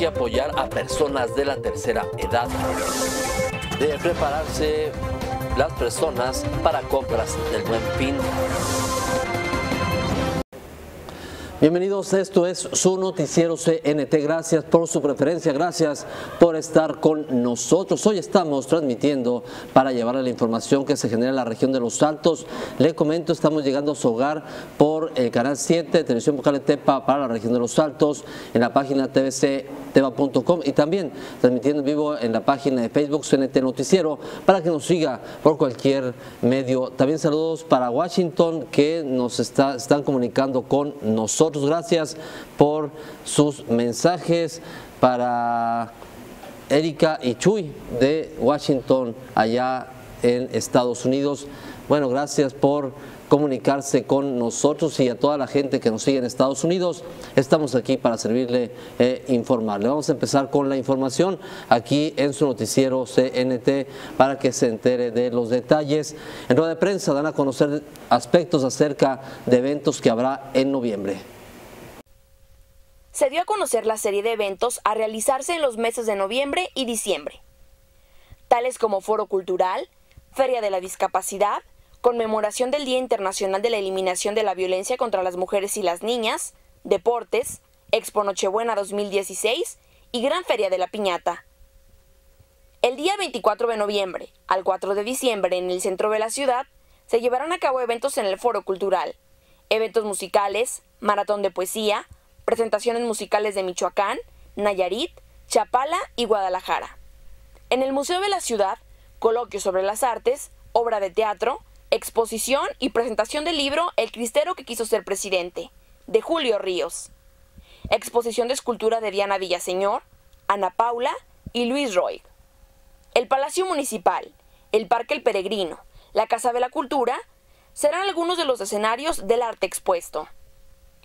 que apoyar a personas de la tercera edad. Debe prepararse las personas para compras del buen fin. Bienvenidos, esto es su noticiero CNT. Gracias por su preferencia, gracias por estar con nosotros. Hoy estamos transmitiendo para llevarle la información que se genera en la región de Los Altos. Le comento, estamos llegando a su hogar por el canal 7, Televisión Vocal Tepa para la región de Los Altos, en la página tvcteva.com y también transmitiendo en vivo en la página de Facebook CNT Noticiero para que nos siga por cualquier medio. También saludos para Washington que nos está, están comunicando con nosotros gracias por sus mensajes para Erika y Chuy de Washington, allá en Estados Unidos. Bueno, gracias por comunicarse con nosotros y a toda la gente que nos sigue en Estados Unidos. Estamos aquí para servirle e informarle. Vamos a empezar con la información aquí en su noticiero CNT para que se entere de los detalles. En rueda de prensa dan a conocer aspectos acerca de eventos que habrá en noviembre se dio a conocer la serie de eventos a realizarse en los meses de noviembre y diciembre, tales como Foro Cultural, Feria de la Discapacidad, conmemoración del Día Internacional de la Eliminación de la Violencia contra las Mujeres y las Niñas, Deportes, Expo Nochebuena 2016 y Gran Feria de la Piñata. El día 24 de noviembre al 4 de diciembre en el centro de la ciudad se llevarán a cabo eventos en el Foro Cultural, eventos musicales, maratón de poesía, presentaciones musicales de Michoacán, Nayarit, Chapala y Guadalajara. En el Museo de la Ciudad, coloquios sobre las artes, obra de teatro, exposición y presentación del libro El Cristero que quiso ser presidente, de Julio Ríos. Exposición de escultura de Diana Villaseñor, Ana Paula y Luis Roy. El Palacio Municipal, el Parque El Peregrino, la Casa de la Cultura, serán algunos de los escenarios del arte expuesto.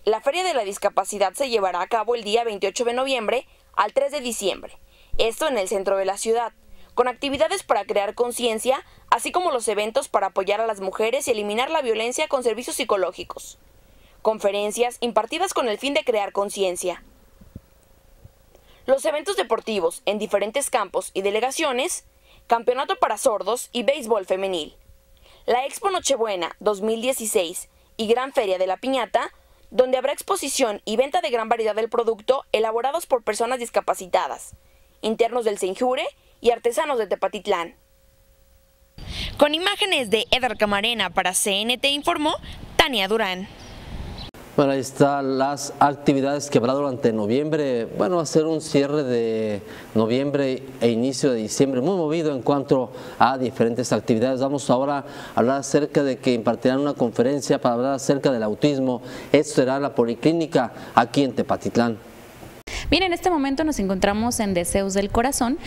La Feria de la Discapacidad se llevará a cabo el día 28 de noviembre al 3 de diciembre, esto en el centro de la ciudad, con actividades para crear conciencia, así como los eventos para apoyar a las mujeres y eliminar la violencia con servicios psicológicos. Conferencias impartidas con el fin de crear conciencia. Los eventos deportivos en diferentes campos y delegaciones, campeonato para sordos y béisbol femenil. La Expo Nochebuena 2016 y Gran Feria de la Piñata donde habrá exposición y venta de gran variedad del producto elaborados por personas discapacitadas, internos del Senjure y artesanos de Tepatitlán. Con imágenes de Eder Camarena para CNT informó Tania Durán. Bueno, ahí están las actividades que habrá durante noviembre. Bueno, va a ser un cierre de noviembre e inicio de diciembre muy movido en cuanto a diferentes actividades. Vamos ahora a hablar acerca de que impartirán una conferencia para hablar acerca del autismo. Esto será la policlínica aquí en Tepatitlán. Bien, en este momento nos encontramos en Deseos del Corazón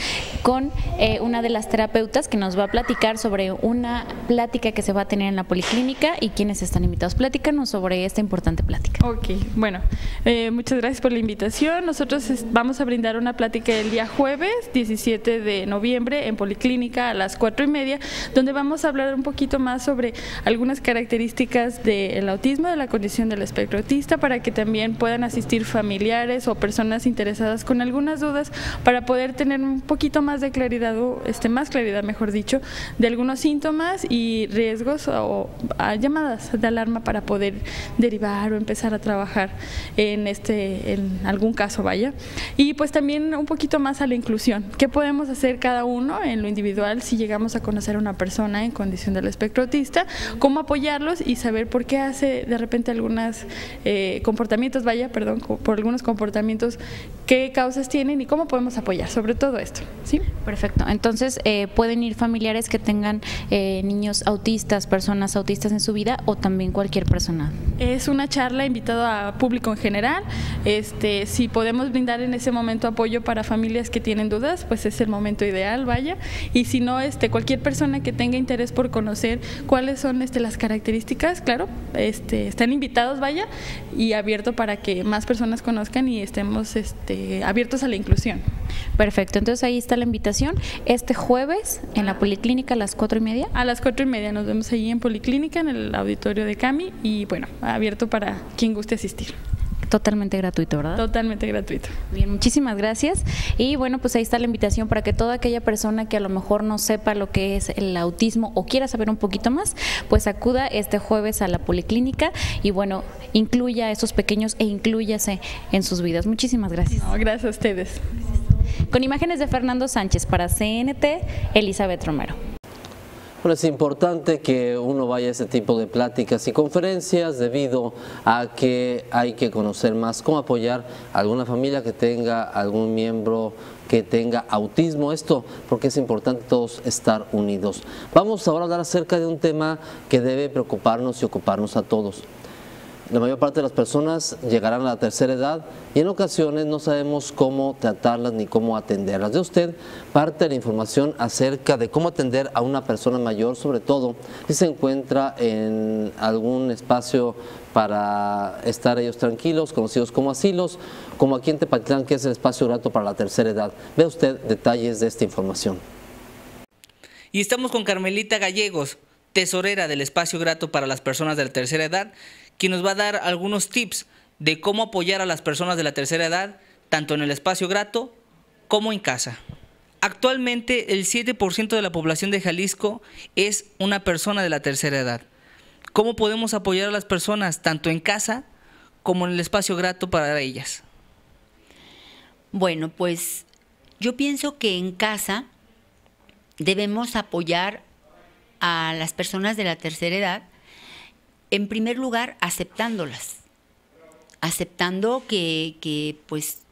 con eh, una de las terapeutas que nos va a platicar sobre una plática que se va a tener en la policlínica y quienes están invitados. Platícanos sobre esta importante plática. Ok, bueno, eh, muchas gracias por la invitación. Nosotros vamos a brindar una plática el día jueves 17 de noviembre en Policlínica a las 4 y media, donde vamos a hablar un poquito más sobre algunas características del autismo, de la condición del espectro autista, para que también puedan asistir familiares o personas interesadas con algunas dudas para poder tener un poquito más de claridad, o este, más claridad, mejor dicho, de algunos síntomas y riesgos o llamadas de alarma para poder derivar o empezar a trabajar en, este, en algún caso, vaya. Y pues también un poquito más a la inclusión. ¿Qué podemos hacer cada uno en lo individual si llegamos a conocer a una persona en condición del espectro autista? ¿Cómo apoyarlos y saber por qué hace de repente algunos eh, comportamientos, vaya, perdón, por algunos comportamientos qué causas tienen y cómo podemos apoyar sobre todo esto. ¿sí? Perfecto. Entonces, eh, pueden ir familiares que tengan eh, niños autistas, personas autistas en su vida o también cualquier persona. Es una charla invitada a público en general. Este, si podemos brindar en ese momento apoyo para familias que tienen dudas, pues es el momento ideal, vaya. Y si no, este, cualquier persona que tenga interés por conocer cuáles son este, las características, claro, este, están invitados, vaya, y abierto para que más personas conozcan y estemos este, abiertos a la inclusión. Perfecto, entonces ahí está la invitación. Este jueves en la Policlínica a las cuatro y media. A las cuatro y media nos vemos allí en Policlínica, en el auditorio de Cami y bueno, abierto para quien guste asistir. Totalmente gratuito, ¿verdad? Totalmente gratuito. Bien, muchísimas gracias. Y bueno, pues ahí está la invitación para que toda aquella persona que a lo mejor no sepa lo que es el autismo o quiera saber un poquito más, pues acuda este jueves a la policlínica y bueno, incluya a esos pequeños e incluyase en sus vidas. Muchísimas gracias. gracias a ustedes. Con imágenes de Fernando Sánchez para CNT, Elizabeth Romero. Bueno, es importante que uno vaya a ese tipo de pláticas y conferencias debido a que hay que conocer más cómo apoyar a alguna familia que tenga algún miembro que tenga autismo. Esto porque es importante todos estar unidos. Vamos ahora a hablar acerca de un tema que debe preocuparnos y ocuparnos a todos. La mayor parte de las personas llegarán a la tercera edad y en ocasiones no sabemos cómo tratarlas ni cómo atenderlas. De usted parte de la información acerca de cómo atender a una persona mayor, sobre todo si se encuentra en algún espacio para estar ellos tranquilos, conocidos como asilos, como aquí en Tepatitlán, que es el espacio grato para la tercera edad. Ve usted detalles de esta información. Y estamos con Carmelita Gallegos, tesorera del espacio grato para las personas de la tercera edad, quien nos va a dar algunos tips de cómo apoyar a las personas de la tercera edad, tanto en el espacio grato como en casa. Actualmente el 7% de la población de Jalisco es una persona de la tercera edad. ¿Cómo podemos apoyar a las personas tanto en casa como en el espacio grato para ellas? Bueno, pues yo pienso que en casa debemos apoyar a las personas de la tercera edad en primer lugar, aceptándolas, aceptando que, pues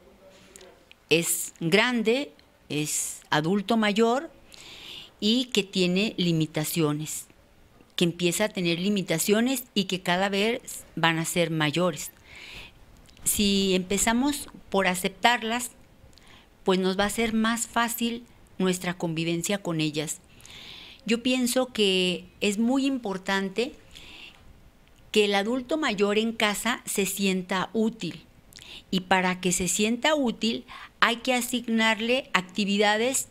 es grande, es adulto mayor y que tiene limitaciones, que empieza a tener limitaciones y que cada vez van a ser mayores. Si empezamos por aceptarlas, pues nos va a ser más fácil nuestra convivencia con ellas. Yo pienso que es muy importante que el adulto mayor en casa se sienta útil. Y para que se sienta útil hay que asignarle actividades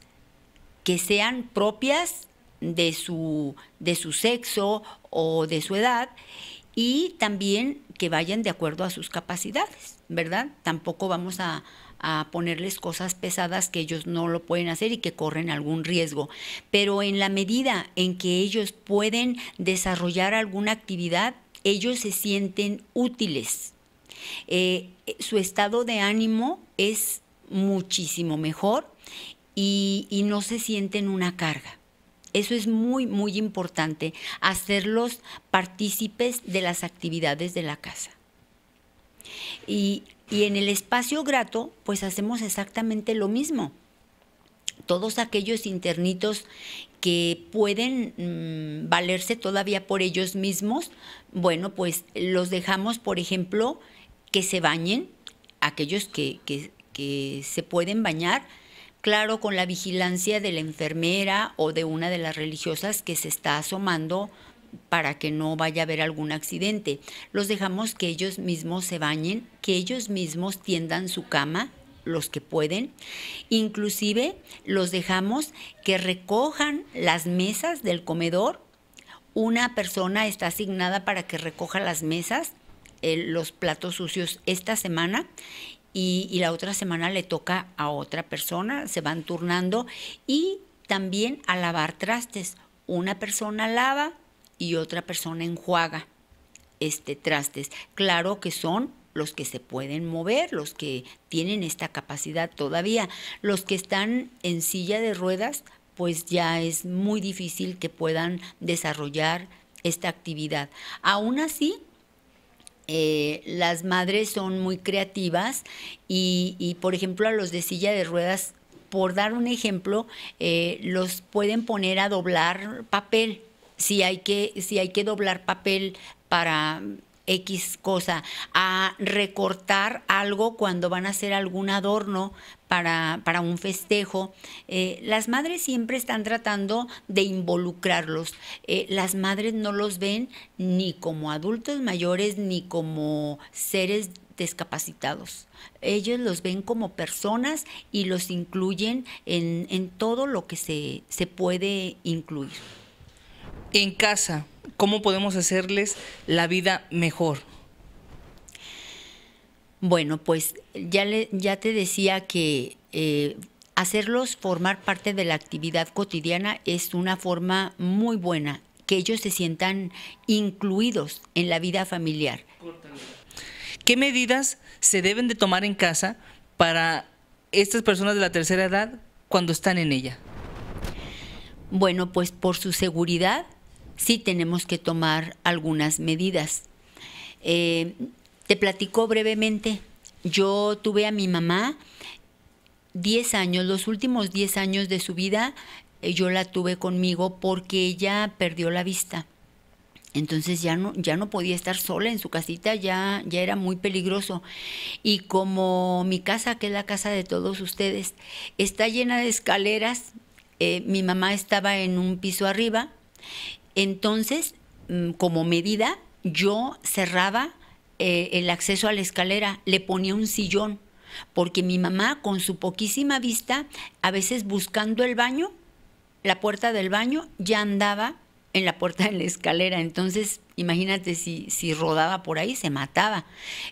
que sean propias de su, de su sexo o de su edad y también que vayan de acuerdo a sus capacidades, ¿verdad? Tampoco vamos a, a ponerles cosas pesadas que ellos no lo pueden hacer y que corren algún riesgo. Pero en la medida en que ellos pueden desarrollar alguna actividad, ellos se sienten útiles. Eh, su estado de ánimo es muchísimo mejor y, no se sienten una carga. Eso es muy, muy importante, hacerlos partícipes de las actividades de la casa. Y, y, en el espacio grato, pues hacemos exactamente lo mismo. Todos aquellos internitos que pueden mm, valerse todavía por ellos mismos, bueno, pues los dejamos, por ejemplo, que se bañen, aquellos que, que se pueden bañar, claro, con la vigilancia de la enfermera o de una de las religiosas que se está asomando para que no vaya a haber algún accidente. Los dejamos que ellos mismos se bañen, que ellos mismos tiendan su cama, los que pueden. Inclusive los dejamos que recojan las mesas del comedor. Una persona está asignada para que recoja las mesas, los platos sucios esta semana y, y la otra semana le toca a otra persona, se van turnando y también a lavar trastes. Una persona lava y otra persona enjuaga este trastes. Claro que son los que se pueden mover, los que tienen esta capacidad todavía. Los que están en silla de ruedas, pues ya es muy difícil que puedan desarrollar esta actividad. Aún así, eh, las madres son muy creativas y, por ejemplo, a los de silla de ruedas, por dar un ejemplo, eh, los pueden poner a doblar papel. Si hay que, si hay que doblar papel para X cosa, a recortar algo cuando van a hacer algún adorno para, para un festejo. Eh, las madres siempre están tratando de involucrarlos. Eh, las madres no los ven ni como adultos mayores ni como seres discapacitados. Ellos los ven como personas y los incluyen en, en todo lo que se, se puede incluir. En casa, ¿cómo podemos hacerles la vida mejor? Bueno, pues ya, le, ya te decía que eh, hacerlos formar parte de la actividad cotidiana es una forma muy buena, que ellos se sientan incluidos en la vida familiar. ¿Qué medidas se deben de tomar en casa para estas personas de la tercera edad cuando están en ella? Bueno, pues por su seguridad sí tenemos que tomar algunas medidas. Eh, te platico brevemente. Yo tuve a mi mamá 10 años, los últimos 10 años de su vida, eh, yo la tuve conmigo porque ella perdió la vista. Entonces ya no, ya no podía estar sola en su casita, ya, ya era muy peligroso. Y como mi casa, que es la casa de todos ustedes, está llena de escaleras, eh, mi mamá estaba en un piso arriba, entonces, mm, como medida, yo cerraba eh, el acceso a la escalera, le ponía un sillón, porque mi mamá con su poquísima vista, a veces buscando el baño, la puerta del baño, ya andaba en la puerta de la escalera. Entonces, imagínate si, si rodaba por ahí, se mataba.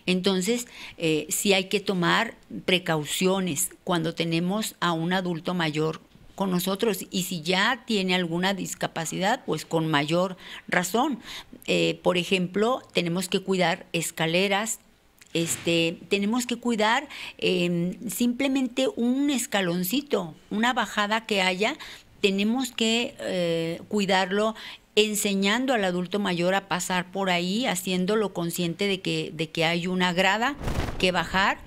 Entonces, eh, sí hay que tomar precauciones cuando tenemos a un adulto mayor con nosotros y si ya tiene alguna discapacidad, pues con mayor razón. Eh, por ejemplo, tenemos que cuidar escaleras, este, tenemos que cuidar em, simplemente un escaloncito, una bajada que haya, tenemos que eh, cuidarlo enseñando al adulto mayor a pasar por ahí, haciéndolo consciente de que, de que hay una grada que bajar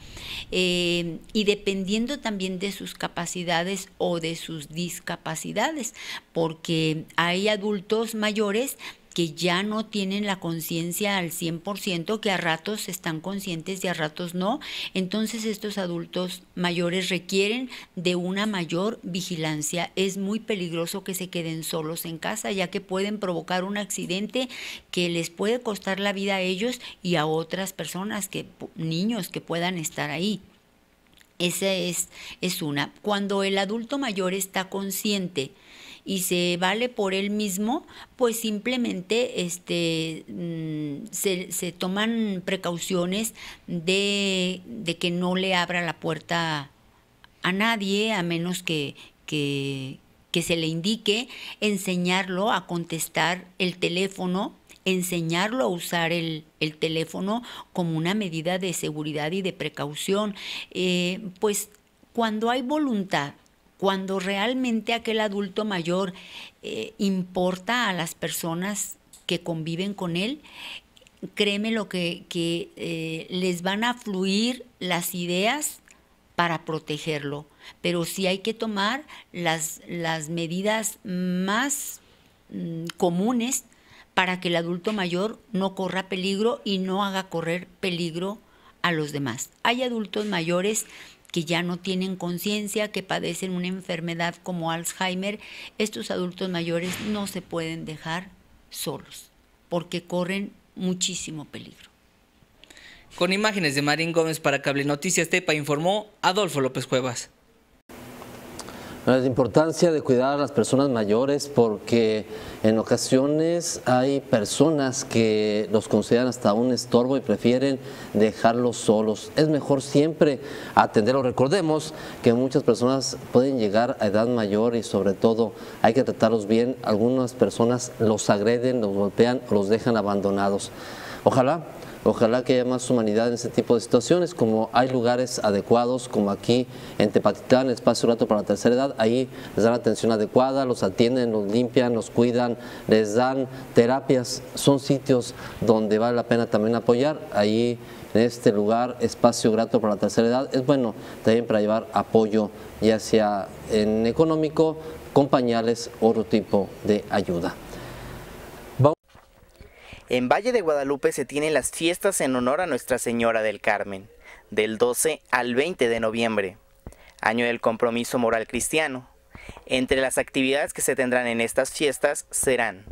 eh, y dependiendo también de sus capacidades o de sus discapacidades, porque hay adultos mayores que ya no tienen la conciencia al 100%, que a ratos están conscientes y a ratos no. Entonces estos adultos mayores requieren de una mayor vigilancia. Es muy peligroso que se queden solos en casa, ya que pueden provocar un accidente que les puede costar la vida a ellos y a otras personas, que, niños que puedan estar ahí. Esa es, es una. Cuando el adulto mayor está consciente, y se vale por él mismo, pues simplemente este, mm, se, toman precauciones de, que no le abra la puerta a nadie, a menos que, que, se le indique, enseñarlo a contestar el teléfono, enseñarlo a usar el, teléfono como una medida de seguridad y de precaución. Eh, pues cuando hay voluntad cuando realmente aquel adulto mayor eh, importa a las personas que conviven con él, créeme lo que, eh, les van a fluir las ideas para protegerlo. Pero sí hay que tomar las, las medidas más mm, comunes para que el adulto mayor no corra peligro y no haga correr peligro a los demás. Hay adultos mayores que ya no tienen conciencia, que padecen una enfermedad como Alzheimer, estos adultos mayores no se pueden dejar solos, porque corren muchísimo peligro. Con imágenes de Marín Gómez para Cable Noticias Tepa informó Adolfo López Cuevas. La importancia de cuidar a las personas mayores porque en ocasiones hay personas que los consideran hasta un estorbo y prefieren dejarlos solos. Es mejor siempre atenderlos. Recordemos que muchas personas pueden llegar a edad mayor y sobre todo hay que tratarlos bien. Algunas personas los agreden, los golpean o los dejan abandonados. Ojalá Ojalá que haya más humanidad en este tipo de situaciones, como hay lugares adecuados, como aquí en Tepatitlán, Espacio Rato para la Tercera Edad, ahí les dan atención adecuada, los atienden, los limpian, los cuidan, les dan terapias, son sitios donde vale la pena también apoyar, ahí en este lugar, Espacio Grato para la Tercera Edad, es bueno también para llevar apoyo, ya sea en económico, con pañales otro tipo de ayuda. En Valle de Guadalupe se tienen las fiestas en honor a Nuestra Señora del Carmen, del 12 al 20 de noviembre, año del compromiso moral cristiano. Entre las actividades que se tendrán en estas fiestas serán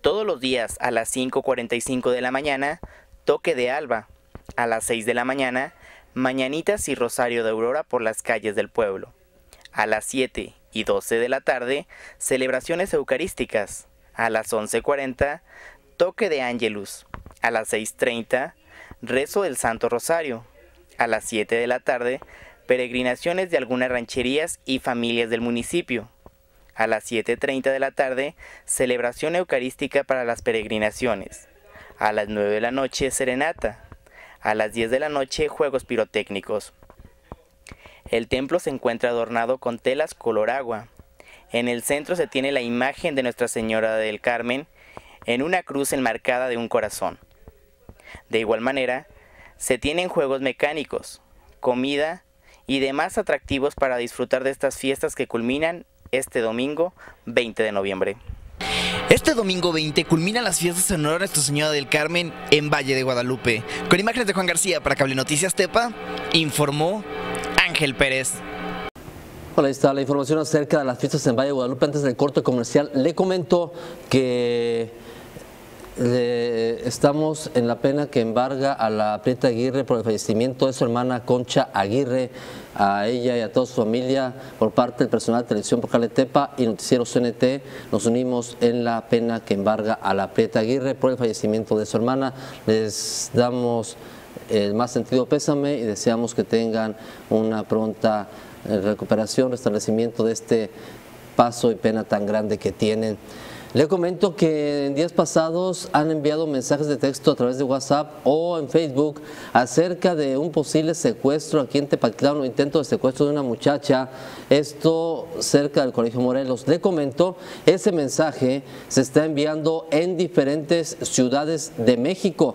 todos los días a las 5.45 de la mañana, toque de alba, a las 6 de la mañana, mañanitas y rosario de aurora por las calles del pueblo. A las 7 y 12 de la tarde, celebraciones eucarísticas. A las 11.40, toque de Ángelus. A las 6.30, rezo del Santo Rosario. A las 7 de la tarde, peregrinaciones de algunas rancherías y familias del municipio. A las 7.30 de la tarde, celebración eucarística para las peregrinaciones. A las 9 de la noche, serenata. A las 10 de la noche, juegos pirotécnicos. El templo se encuentra adornado con telas color agua. En el centro se tiene la imagen de Nuestra Señora del Carmen en una cruz enmarcada de un corazón. De igual manera, se tienen juegos mecánicos, comida y demás atractivos para disfrutar de estas fiestas que culminan este domingo 20 de noviembre. Este domingo 20 culmina las fiestas en honor a Nuestra Señora del Carmen en Valle de Guadalupe. Con imágenes de Juan García para Cable Noticias Tepa, informó Ángel Pérez. Hola, ahí está la información acerca de las fiestas en Valle de Guadalupe. Antes del corte comercial, le comento que estamos en la pena que embarga a la Prieta Aguirre por el fallecimiento de su hermana Concha Aguirre, a ella y a toda su familia por parte del personal de televisión por Tepa y Noticiero CNT. Nos unimos en la pena que embarga a la Prieta Aguirre por el fallecimiento de su hermana. Les damos el más sentido pésame y deseamos que tengan una pronta eh, recuperación, restablecimiento de este paso y pena tan grande que tienen. Le comento que en días pasados han enviado mensajes de texto a través de WhatsApp o en Facebook acerca de un posible secuestro aquí en Tepatitlán, un intento de secuestro de una muchacha, esto cerca del Colegio Morelos. Le comento, ese mensaje se está enviando en diferentes ciudades de México.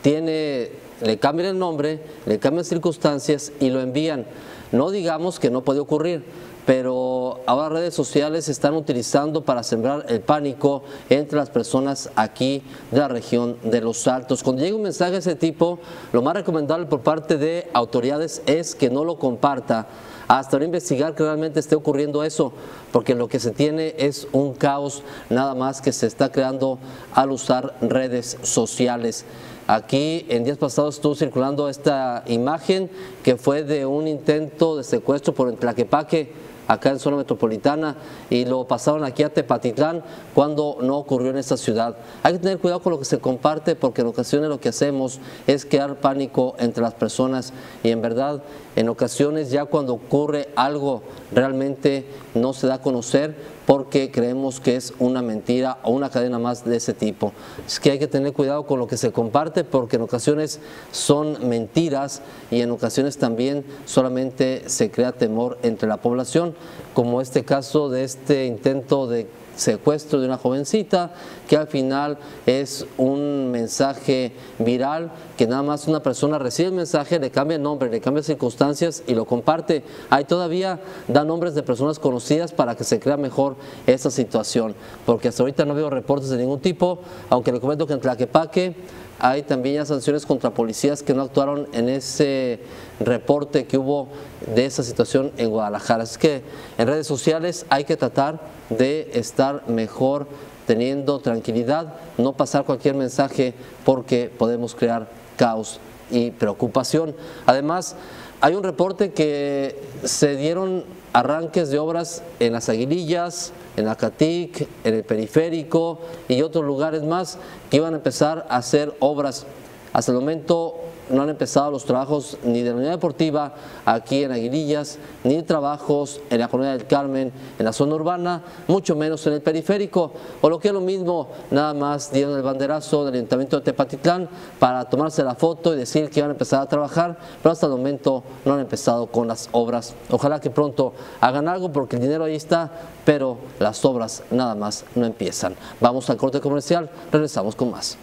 Tiene, le cambian el nombre, le cambian circunstancias y lo envían. No digamos que no puede ocurrir pero ahora redes sociales se están utilizando para sembrar el pánico entre las personas aquí de la región de Los Altos. Cuando llega un mensaje de ese tipo, lo más recomendable por parte de autoridades es que no lo comparta hasta investigar que realmente esté ocurriendo eso, porque lo que se tiene es un caos nada más que se está creando al usar redes sociales. Aquí en días pasados estuvo circulando esta imagen que fue de un intento de secuestro por el Tlaquepaque acá en zona metropolitana y lo pasaron aquí a Tepatitlán cuando no ocurrió en esta ciudad. Hay que tener cuidado con lo que se comparte porque en ocasiones lo que hacemos es crear pánico entre las personas y en verdad en ocasiones ya cuando ocurre algo realmente no se da a conocer porque creemos que es una mentira o una cadena más de ese tipo. Es que hay que tener cuidado con lo que se comparte porque en ocasiones son mentiras y en ocasiones también solamente se crea temor entre la población, como este caso de este intento de secuestro de una jovencita, que al final es un mensaje viral, que nada más una persona recibe el mensaje, le cambia el nombre, le cambia circunstancias y lo comparte. Ahí todavía da nombres de personas conocidas para que se crea mejor esa situación, porque hasta ahorita no veo reportes de ningún tipo, aunque le comento que en Tlaquepaque hay también ya sanciones contra policías que no actuaron en ese reporte que hubo de esa situación en Guadalajara. Es que en redes sociales hay que tratar de estar mejor teniendo tranquilidad, no pasar cualquier mensaje porque podemos crear caos y preocupación. Además, hay un reporte que se dieron arranques de obras en las Aguilillas, en Acatic, en el Periférico y otros lugares más que iban a empezar a hacer obras. Hasta el momento no han empezado los trabajos ni de la unidad deportiva aquí en Aguilillas, ni trabajos en la Comunidad del Carmen, en la zona urbana, mucho menos en el periférico, o lo que es lo mismo, nada más dieron el banderazo del Ayuntamiento de Tepatitlán para tomarse la foto y decir que iban a empezar a trabajar, pero hasta el momento no han empezado con las obras. Ojalá que pronto hagan algo porque el dinero ahí está, pero las obras nada más no empiezan. Vamos al corte comercial, regresamos con más.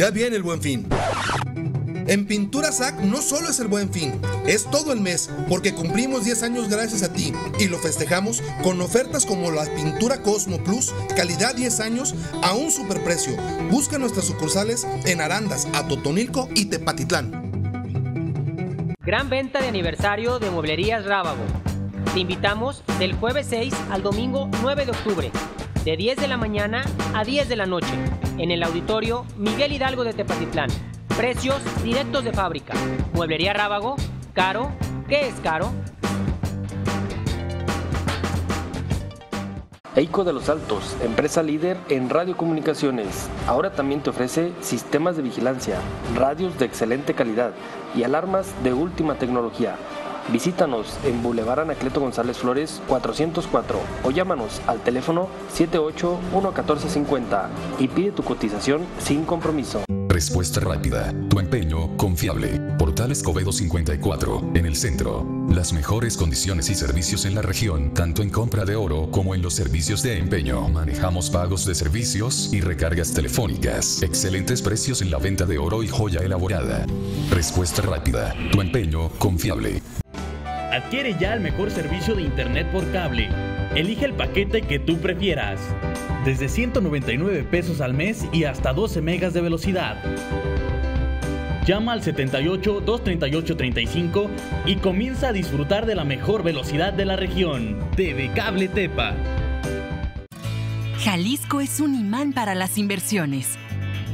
Ya viene el buen fin. En Pintura SAC no solo es el buen fin, es todo el mes, porque cumplimos 10 años gracias a ti y lo festejamos con ofertas como la Pintura Cosmo Plus, calidad 10 años a un superprecio. Busca nuestras sucursales en Arandas, Atotonilco y Tepatitlán. Gran venta de aniversario de Mueblerías Rábago. Te invitamos del jueves 6 al domingo 9 de octubre de 10 de la mañana a 10 de la noche, en el auditorio Miguel Hidalgo de Tepatitlán. Precios directos de fábrica. Mueblería Rábago, caro, ¿qué es caro? EICO de los Altos, empresa líder en radiocomunicaciones, ahora también te ofrece sistemas de vigilancia, radios de excelente calidad y alarmas de última tecnología. Visítanos en Boulevard Anacleto González Flores 404 o llámanos al teléfono 781-1450 y pide tu cotización sin compromiso. Respuesta rápida, tu empeño confiable. Portal Escobedo 54, en el centro. Las mejores condiciones y servicios en la región, tanto en compra de oro como en los servicios de empeño. Manejamos pagos de servicios y recargas telefónicas. Excelentes precios en la venta de oro y joya elaborada. Respuesta rápida, tu empeño confiable. Adquiere ya el mejor servicio de Internet por cable. Elige el paquete que tú prefieras. Desde 199 pesos al mes y hasta 12 megas de velocidad. Llama al 78 238 35 y comienza a disfrutar de la mejor velocidad de la región. TV Cable Tepa. Jalisco es un imán para las inversiones.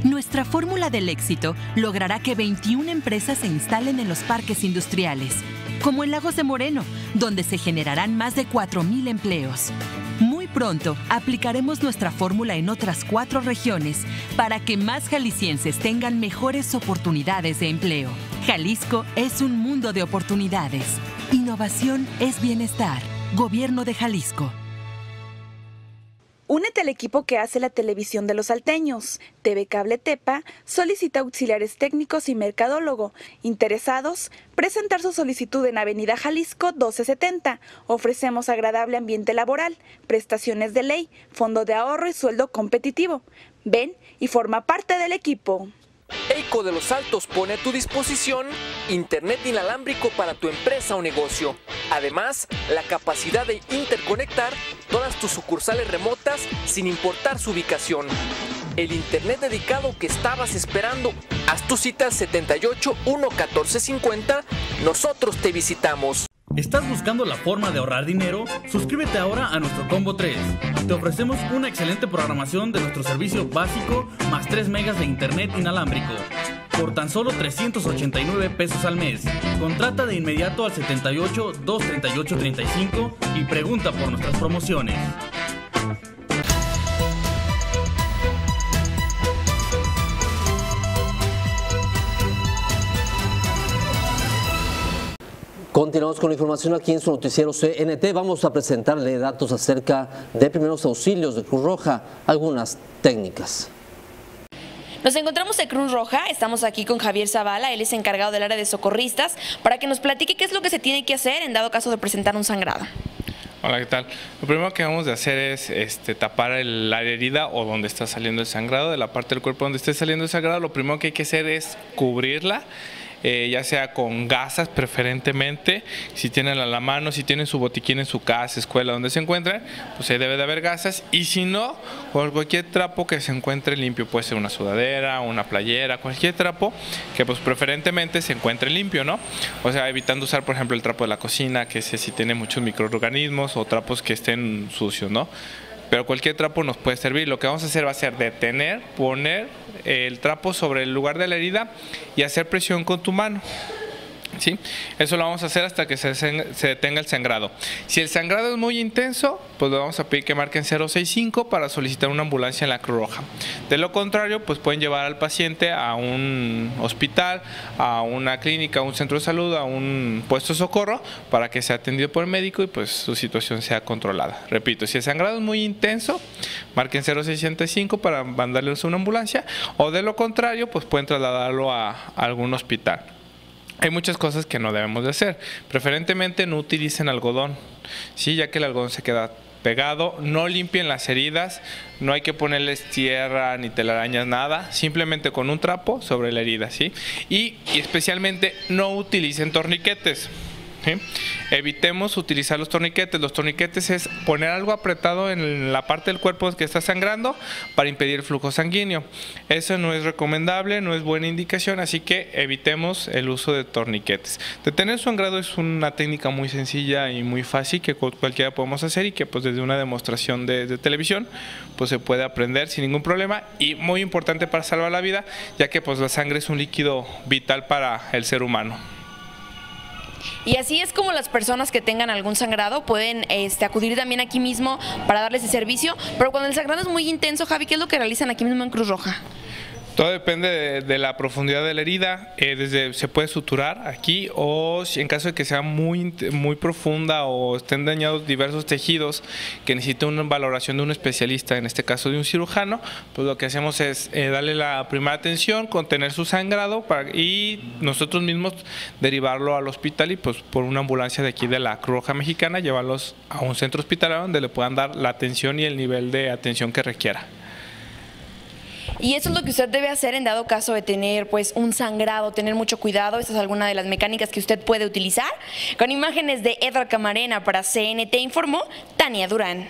Nuestra fórmula del éxito logrará que 21 empresas se instalen en los parques industriales, como en Lagos de Moreno, donde se generarán más de 4.000 empleos. Muy pronto aplicaremos nuestra fórmula en otras cuatro regiones para que más jaliscienses tengan mejores oportunidades de empleo. Jalisco es un mundo de oportunidades. Innovación es bienestar. Gobierno de Jalisco. Únete al equipo que hace la televisión de los salteños. TV Cable Tepa solicita auxiliares técnicos y mercadólogo. Interesados, presentar su solicitud en Avenida Jalisco 1270. Ofrecemos agradable ambiente laboral, prestaciones de ley, fondo de ahorro y sueldo competitivo. Ven y forma parte del equipo. EICO de los Altos pone a tu disposición Internet inalámbrico para tu empresa o negocio. Además, la capacidad de interconectar todas tus sucursales remotas sin importar su ubicación. El Internet dedicado que estabas esperando. Haz tu cita al 78 114 50. Nosotros te visitamos. ¿Estás buscando la forma de ahorrar dinero? Suscríbete ahora a nuestro Combo 3. Te ofrecemos una excelente programación de nuestro servicio básico más 3 megas de internet inalámbrico por tan solo 389 pesos al mes. Contrata de inmediato al 78 238 35 y pregunta por nuestras promociones. Continuamos con la información aquí en su noticiero CNT. Vamos a presentarle datos acerca de primeros auxilios de Cruz Roja, algunas técnicas. Nos encontramos en Cruz Roja, estamos aquí con Javier Zavala, él es encargado del área de socorristas, para que nos platique qué es lo que se tiene que hacer en dado caso de presentar un sangrado. Hola, ¿qué tal? Lo primero que vamos a hacer es este, tapar el, la herida o donde está saliendo el sangrado, de la parte del cuerpo donde esté saliendo el sangrado. Lo primero que hay que hacer es cubrirla eh, ya sea con gasas preferentemente, si tienen a la mano, si tienen su botiquín en su casa, escuela, donde se encuentren, pues ahí debe de haber gasas, y si no, por cualquier trapo que se encuentre limpio, puede ser una sudadera, una playera, cualquier trapo que pues preferentemente se encuentre limpio, ¿no? O sea, evitando usar, por ejemplo, el trapo de la cocina, que sé si tiene muchos microorganismos, o trapos que estén sucios, ¿no? Pero cualquier trapo nos puede servir. Lo que vamos a hacer va a ser detener, poner el trapo sobre el lugar de la herida y hacer presión con tu mano. Eso lo vamos a hacer hasta que se, se, detenga el sangrado. Si el sangrado es muy intenso, pues le vamos a pedir que marquen 065 para solicitar una ambulancia en la Cruz Roja. De lo contrario, pues pueden llevar al paciente a un hospital, a una clínica, a un centro de salud, a un puesto de socorro para que sea atendido por el médico y pues su situación sea controlada. Repito, si el sangrado es muy intenso, marquen 065 para mandarles una ambulancia o de lo contrario, pues pueden trasladarlo a algún hospital hay muchas cosas que no debemos de hacer. Preferentemente no utilicen algodón, ¿sí? ya que el algodón se queda pegado, no limpien las heridas, no hay que ponerles tierra ni telarañas, nada, simplemente con un trapo sobre la herida, ¿sí? Y, y especialmente no utilicen torniquetes. Evitemos utilizar los torniquetes. Los torniquetes es poner algo apretado en la parte del cuerpo que está sangrando para impedir el flujo sanguíneo. Eso no es recomendable, no es buena indicación, así que evitemos el uso de torniquetes. Detener sangrado es una técnica muy sencilla y muy fácil que cualquiera podemos hacer y que pues desde una demostración de, de televisión pues se puede aprender sin ningún problema y muy importante para salvar la vida ya que pues la sangre es un líquido vital para el ser humano. Y así es como las personas que tengan algún sangrado pueden este, acudir también aquí mismo para darles ese servicio. Pero cuando el sangrado es muy intenso, Javi, ¿qué es lo que realizan aquí mismo en Cruz Roja? Todo depende de, la profundidad de la herida. Eh, desde se puede suturar aquí o en caso de que sea muy, muy profunda o estén dañados diversos tejidos que necesiten una valoración de un especialista, en este caso de un cirujano, pues lo que hacemos es eh, darle la primera atención, contener su sangrado y nosotros mismos derivarlo al hospital y pues por una ambulancia de aquí de la Cruz Roja Mexicana llevarlos a un centro hospitalario donde le puedan dar la atención y el nivel de atención que requiera. Y eso es lo que usted debe hacer en dado caso de tener pues un sangrado, tener mucho cuidado. Esta es alguna de las mecánicas que usted puede utilizar. Con imágenes de Edgar Camarena para CNT informó Tania Durán.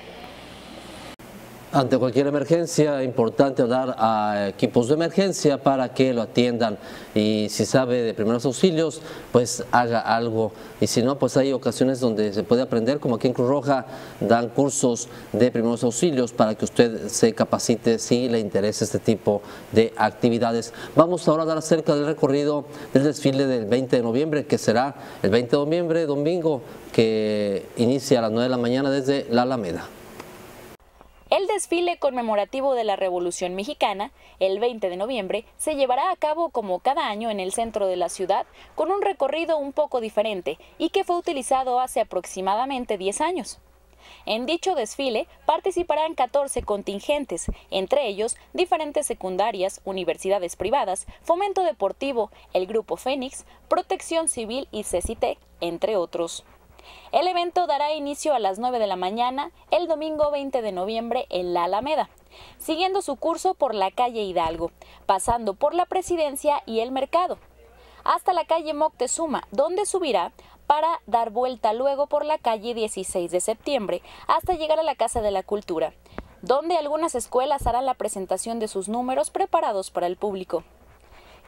Ante cualquier emergencia, importante hablar a equipos de emergencia para que lo atiendan y si sabe de primeros auxilios, pues haga algo y si no, pues hay ocasiones donde se puede aprender, como aquí en Cruz Roja dan cursos de primeros auxilios para que usted se capacite si le interesa este tipo de actividades. Vamos ahora a dar acerca del recorrido del desfile del 20 de noviembre, que será el 20 de noviembre, domingo, que inicia a las 9 de la mañana desde la Alameda. El desfile conmemorativo de la Revolución Mexicana, el 20 de noviembre, se llevará a cabo como cada año en el centro de la ciudad, con un recorrido un poco diferente y que fue utilizado hace aproximadamente 10 años. En dicho desfile participarán 14 contingentes, entre ellos diferentes secundarias, universidades privadas, fomento deportivo, el Grupo Fénix, Protección Civil y CECITEC, entre otros. El evento dará inicio a las 9 de la mañana el domingo 20 de noviembre en la Alameda, siguiendo su curso por la calle Hidalgo, pasando por la Presidencia y el Mercado, hasta la calle Moctezuma, donde subirá para dar vuelta luego por la calle 16 de septiembre hasta llegar a la Casa de la Cultura, donde algunas escuelas harán la presentación de sus números preparados para el público.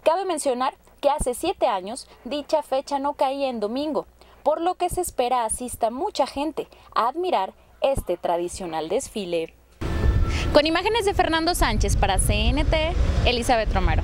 Cabe mencionar que hace siete años dicha fecha no caía en domingo, por lo que se espera asista mucha gente a admirar este tradicional desfile. Con imágenes de Fernando Sánchez para CNT, Elizabeth Romero.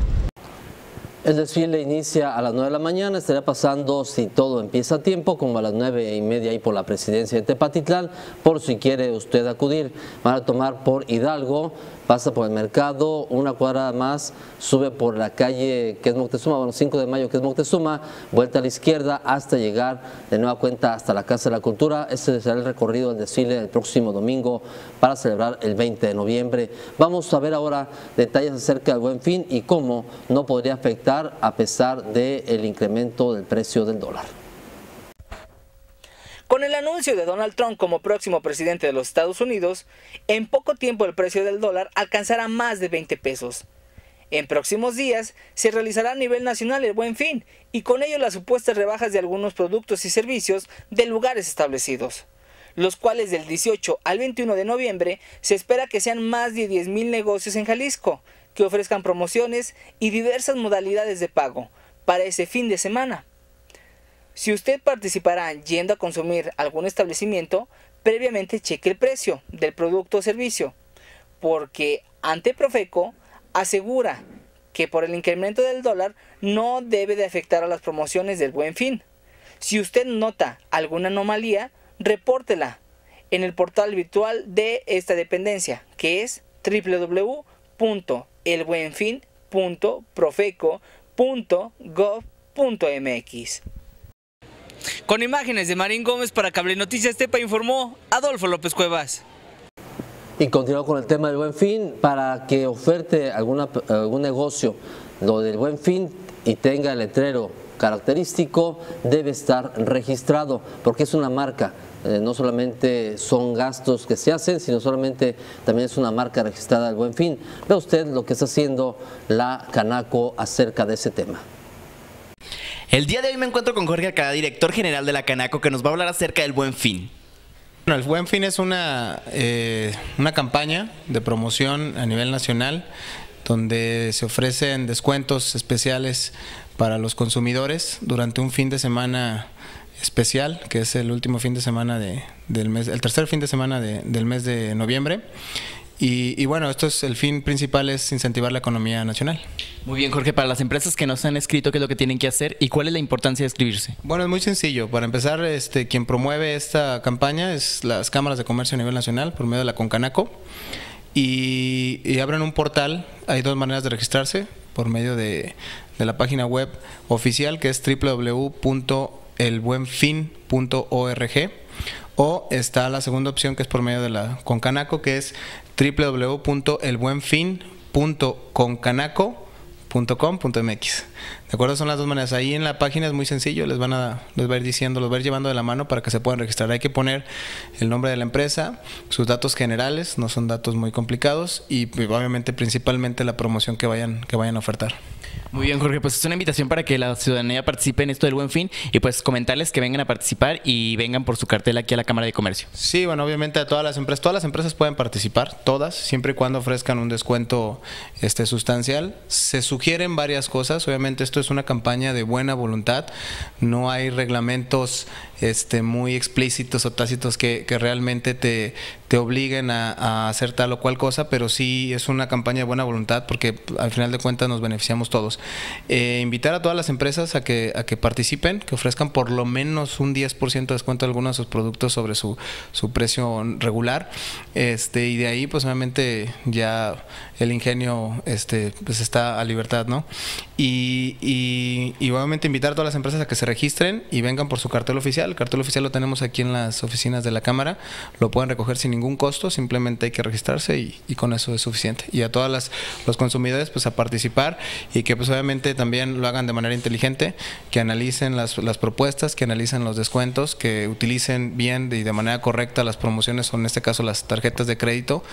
El desfile inicia a las 9 de la mañana, estaría pasando, si todo empieza a tiempo, como a las 9 y media ahí por la presidencia de Tepatitlán, por si quiere usted acudir. Van a tomar por Hidalgo, pasa por el mercado, una cuadra más, sube por la calle que es Moctezuma, bueno, 5 de mayo que es Moctezuma, vuelta a la izquierda hasta llegar de nueva cuenta hasta la Casa de la Cultura. Este será el recorrido del desfile el próximo domingo para celebrar el 20 de noviembre. Vamos a ver ahora detalles acerca del Buen Fin y cómo no podría afectar a pesar del incremento del precio del dólar. Con el anuncio de Donald Trump como próximo presidente de los Estados Unidos, en poco tiempo el precio del dólar alcanzará más de 20 pesos. En próximos días se realizará a nivel nacional el buen fin y con ello las supuestas rebajas de algunos productos y servicios de lugares establecidos, los cuales del 18 al 21 de noviembre se espera que sean más de 10.000 negocios en Jalisco que ofrezcan promociones y diversas modalidades de pago para ese fin de semana. Si usted participará yendo a consumir algún establecimiento, previamente cheque el precio del producto o servicio, porque ante Profeco asegura que por el incremento del dólar no debe de afectar a las promociones del buen fin. Si usted nota alguna anomalía, repórtela en el portal virtual de esta dependencia, que es www.elbuenfin.profeco.gov.mx. Con imágenes de Marín Gómez para Cable Noticias Tepa informó Adolfo López Cuevas. Y continuamos con el tema del buen fin, para que oferte algún negocio lo del buen fin y tenga el letrero característico, debe estar registrado, porque es una marca. Eh, no solamente son gastos que se hacen, sino solamente también es una marca registrada del buen fin. Ve usted lo que está haciendo la Canaco acerca de ese tema. El día de hoy me encuentro con Jorge Alcalá, director general de la Canaco, que nos va a hablar acerca del Buen Fin. Bueno, el Buen Fin es una, eh, una campaña de promoción a nivel nacional donde se ofrecen descuentos especiales para los consumidores durante un fin de semana especial, que es el último fin de semana de, del mes, el tercer fin de semana del mes de noviembre. Y, y, bueno, esto es el fin principal es incentivar la economía nacional. Muy bien, Jorge, para las empresas que nos han escrito, ¿qué es lo que tienen que hacer y cuál es la importancia de escribirse? Bueno, es muy sencillo. Para empezar, este, quien promueve esta campaña es las cámaras de comercio a nivel nacional por medio de la Concanaco. Y, y abren un portal, hay dos maneras de registrarse, por medio de, de la página web oficial que es www.elbuenfin.org o está la segunda opción que es por medio de la Concanaco que es www.elbuenfin.concanaco.com.mx. ¿De acuerdo? Son las dos maneras. Ahí en la página es muy sencillo, les van a les va a ir diciendo, los va a ir llevando de la mano para que se puedan registrar. Hay que poner el nombre de la empresa, sus datos generales, no son datos muy complicados y obviamente principalmente la promoción que vayan que vayan a ofertar. Muy bien, Jorge, pues es una invitación para que la ciudadanía participe en esto del Buen Fin y pues comentarles que vengan a participar y vengan por su cartel aquí a la Cámara de Comercio. Sí, bueno, obviamente a todas las empresas, todas las empresas pueden participar, todas, siempre y cuando ofrezcan un descuento este sustancial. Se sugieren varias cosas, obviamente esto es una campaña de buena voluntad, no hay reglamentos este, muy explícitos o tácitos que, realmente te, obliguen a, hacer tal o cual cosa, pero sí es una campaña de buena voluntad porque al final de cuentas nos beneficiamos todos. Eh, invitar a todas las empresas a que, a que participen, que ofrezcan por lo menos un 10% de descuento de algunos de sus productos sobre su, precio regular, este, y de ahí pues obviamente ya el ingenio este, pues está a libertad, ¿no? Y obviamente invitar a todas las empresas a que se registren y vengan por su cartel oficial. El cartel oficial lo tenemos aquí en las oficinas de la Cámara, lo pueden recoger sin ningún costo, simplemente hay que registrarse y, y con eso es suficiente. Y a todos las, los consumidores pues a participar y que pues obviamente también lo hagan de manera inteligente, que analicen las, las propuestas, que analicen los descuentos, que utilicen bien y de manera correcta las promociones o en este caso las tarjetas de crédito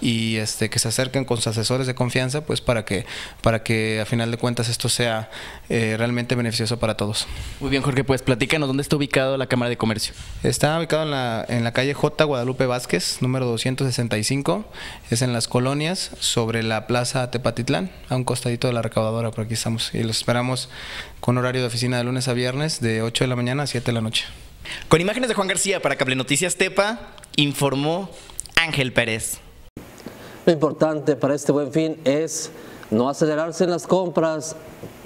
y este que se acerquen con sus asesores de confianza pues para que para que a final de cuentas esto sea eh, realmente beneficioso para todos. Muy bien Jorge, pues platícanos dónde está ubicado la Cámara de Comercio. Está ubicado en la, en la calle J Guadalupe Vázquez, número 265, es en las colonias sobre la Plaza Tepatitlán, a un costadito de la recaudadora, por aquí estamos y los esperamos con horario de oficina de lunes a viernes de 8 de la mañana a 7 de la noche. Con imágenes de Juan García para Cable Noticias Tepa, informó Ángel Pérez. Lo importante para este buen fin es no acelerarse en las compras,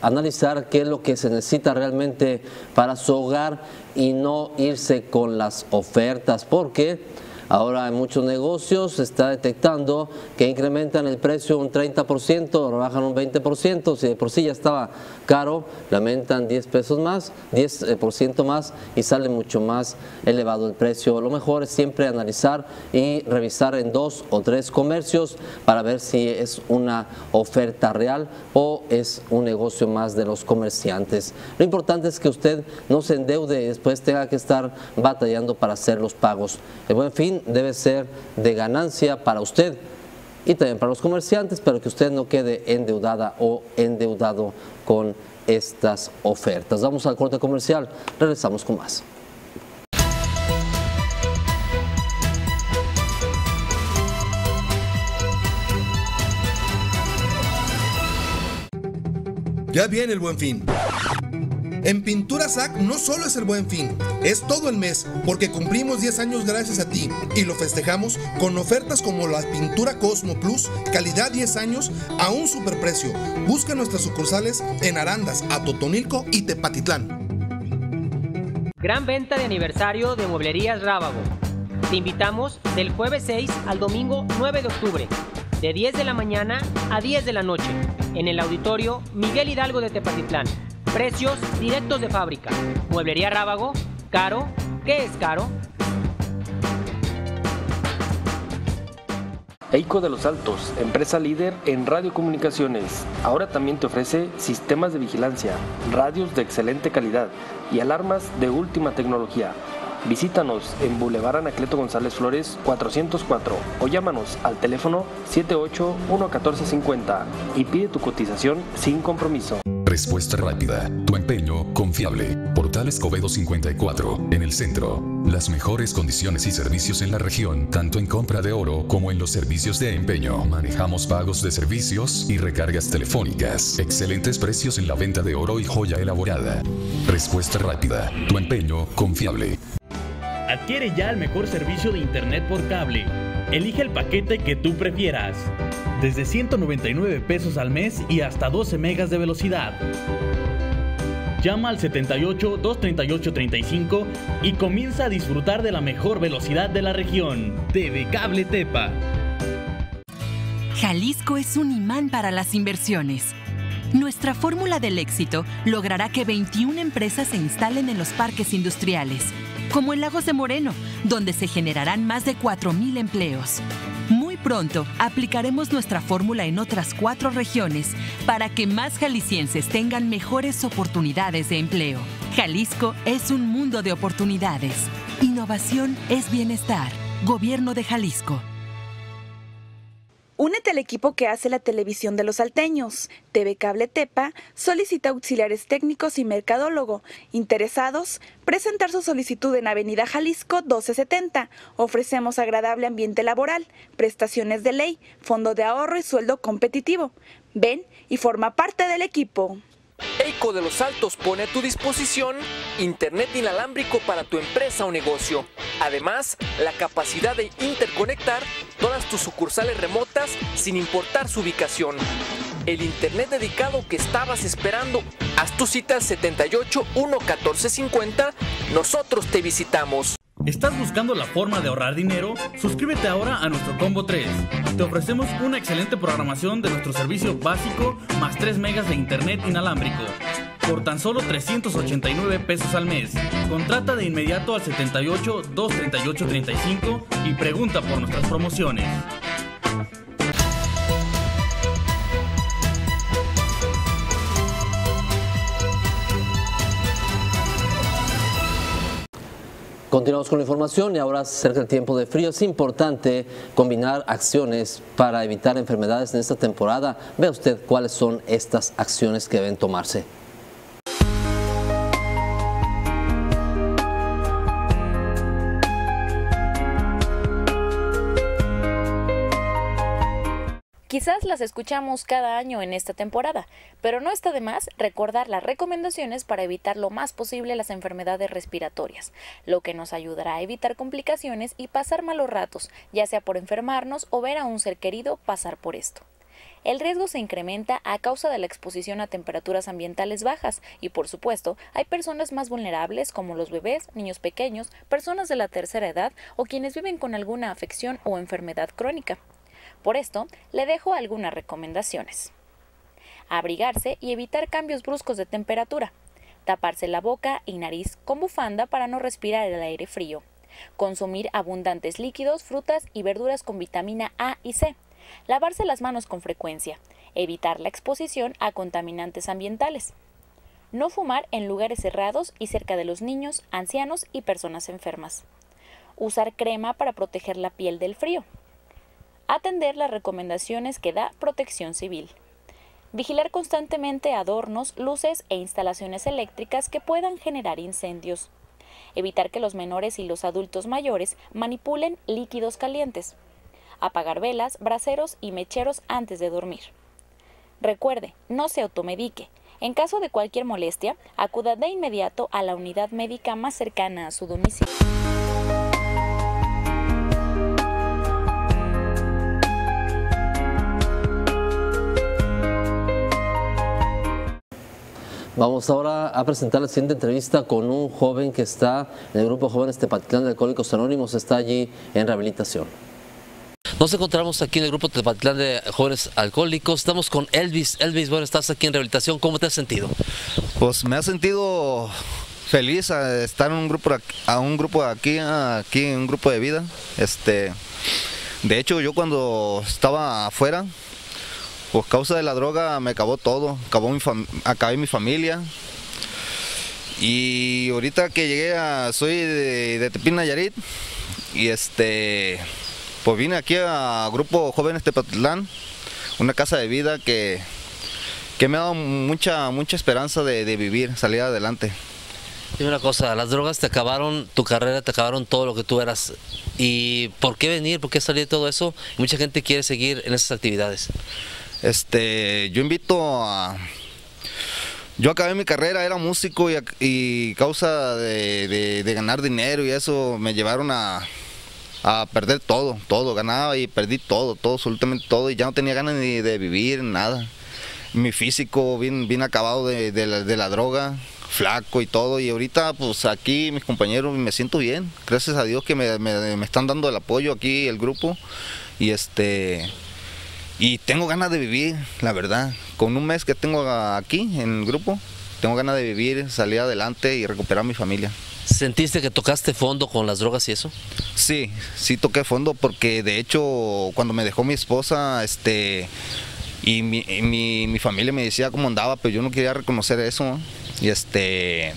analizar qué es lo que se necesita realmente para su hogar y no irse con las ofertas, porque ahora en muchos negocios se está detectando que incrementan el precio un 30%, rebajan un 20%, si de por sí ya estaba caro, le aumentan 10 pesos más, 10% más y sale mucho más elevado el precio. Lo mejor es siempre analizar y revisar en dos o tres comercios para ver si es una oferta real o es un negocio más de los comerciantes. Lo importante es que usted no se endeude y después tenga que estar batallando para hacer los pagos. El fin debe ser de ganancia para usted y también para los comerciantes, pero que usted no quede endeudada o endeudado con estas ofertas. Vamos al corte comercial, regresamos con más. Ya viene el buen fin. En Pintura SAC no solo es el buen fin, es todo el mes, porque cumplimos 10 años gracias a ti y lo festejamos con ofertas como la Pintura Cosmo Plus, calidad 10 años a un superprecio. Busca nuestras sucursales en Arandas, Atotonilco y Tepatitlán. Gran venta de aniversario de Mueblerías Rábago. Te invitamos del jueves 6 al domingo 9 de octubre, de 10 de la mañana a 10 de la noche, en el auditorio Miguel Hidalgo de Tepatitlán. Precios directos de fábrica. Mueblería Rábago, caro. ¿Qué es caro? EICO de los Altos, empresa líder en radiocomunicaciones. Ahora también te ofrece sistemas de vigilancia, radios de excelente calidad y alarmas de última tecnología. Visítanos en Boulevard Anacleto González Flores 404 o llámanos al teléfono 781-1450 y pide tu cotización sin compromiso. Respuesta rápida, tu empeño confiable. Portal Escobedo 54, en el centro. Las mejores condiciones y servicios en la región, tanto en compra de oro como en los servicios de empeño. Manejamos pagos de servicios y recargas telefónicas. Excelentes precios en la venta de oro y joya elaborada. Respuesta rápida, tu empeño confiable. Adquiere ya el mejor servicio de Internet por cable. Elige el paquete que tú prefieras. Desde 199 pesos al mes y hasta 12 megas de velocidad. Llama al 78 238 35 y comienza a disfrutar de la mejor velocidad de la región. TV Cable Tepa. Jalisco es un imán para las inversiones. Nuestra fórmula del éxito logrará que 21 empresas se instalen en los parques industriales, como en Lagos de Moreno, donde se generarán más de 4.000 empleos. Pronto aplicaremos nuestra fórmula en otras cuatro regiones para que más jaliscienses tengan mejores oportunidades de empleo. Jalisco es un mundo de oportunidades. Innovación es bienestar. Gobierno de Jalisco. Únete al equipo que hace la televisión de los salteños. TV Cable Tepa solicita auxiliares técnicos y mercadólogo. Interesados, presentar su solicitud en Avenida Jalisco 1270. Ofrecemos agradable ambiente laboral, prestaciones de ley, fondo de ahorro y sueldo competitivo. Ven y forma parte del equipo. EICO de los Altos pone a tu disposición Internet inalámbrico para tu empresa o negocio. Además, la capacidad de interconectar todas tus sucursales remotas sin importar su ubicación. El Internet dedicado que estabas esperando. Haz tu cita al 78 114 50. Nosotros te visitamos. ¿Estás buscando la forma de ahorrar dinero? Suscríbete ahora a nuestro Combo 3. Te ofrecemos una excelente programación de nuestro servicio básico más 3 megas de internet inalámbrico por tan solo 389 pesos al mes. Contrata de inmediato al 78 238 35 y pregunta por nuestras promociones. Continuamos con la información y ahora cerca del tiempo de frío es importante combinar acciones para evitar enfermedades en esta temporada. Vea usted cuáles son estas acciones que deben tomarse. Las escuchamos cada año en esta temporada, pero no está de más recordar las recomendaciones para evitar lo más posible las enfermedades respiratorias, lo que nos ayudará a evitar complicaciones y pasar malos ratos, ya sea por enfermarnos o ver a un ser querido pasar por esto. El riesgo se incrementa a causa de la exposición a temperaturas ambientales bajas y, por supuesto, hay personas más vulnerables como los bebés, niños pequeños, personas de la tercera edad o quienes viven con alguna afección o enfermedad crónica. Por esto, le dejo algunas recomendaciones. Abrigarse y evitar cambios bruscos de temperatura. Taparse la boca y nariz con bufanda para no respirar el aire frío. Consumir abundantes líquidos, frutas y verduras con vitamina A y C. Lavarse las manos con frecuencia. Evitar la exposición a contaminantes ambientales. No fumar en lugares cerrados y cerca de los niños, ancianos y personas enfermas. Usar crema para proteger la piel del frío atender las recomendaciones que da Protección Civil. Vigilar constantemente adornos, luces e instalaciones eléctricas que puedan generar incendios. Evitar que los menores y los adultos mayores manipulen líquidos calientes. Apagar velas, braseros y mecheros antes de dormir. Recuerde, no se automedique. En caso de cualquier molestia, acuda de inmediato a la unidad médica más cercana a su domicilio. Vamos ahora a presentar la siguiente entrevista con un joven que está en el grupo Jóvenes Tepatitlán de Alcohólicos Anónimos, está allí en rehabilitación. Nos encontramos aquí en el grupo Tepatitlán de Jóvenes Alcohólicos, estamos con Elvis. Elvis, bueno, estás aquí en rehabilitación, ¿cómo te has sentido? Pues me ha sentido feliz a estar en un grupo, a un grupo aquí, aquí en un grupo de vida. Este, de hecho, yo cuando estaba afuera, por causa de la droga me acabó todo, acabó mi acabé mi familia. Y ahorita que llegué a, soy de, de Tepín Nayarit y este, pues vine aquí a Grupo Jóvenes Tepatlán, una casa de vida que, que me ha dado mucha, mucha esperanza de, de vivir, salir adelante. Dime una cosa, las drogas te acabaron tu carrera, te acabaron todo lo que tú eras. ¿Y por qué venir? ¿Por qué salir de todo eso? Mucha gente quiere seguir en esas actividades. Este, yo invito a... Yo acabé mi carrera, era músico y, causa de, ganar dinero y eso me llevaron a, perder todo, todo, ganaba y perdí todo, todo, absolutamente todo, y ya no tenía ganas ni de vivir, nada. Mi físico bien, bien acabado de, la, droga, flaco y todo, y ahorita pues aquí mis compañeros me siento bien, gracias a Dios que me- me están dando el apoyo aquí, el grupo, y este... Y tengo ganas de vivir, la verdad. Con un mes que tengo aquí en el grupo, tengo ganas de vivir, salir adelante y recuperar mi familia. ¿Sentiste que tocaste fondo con las drogas y eso? Sí, sí toqué fondo porque de hecho cuando me dejó mi esposa, este, y mi, y mi, mi familia me decía cómo andaba, pero yo no quería reconocer eso. Y este,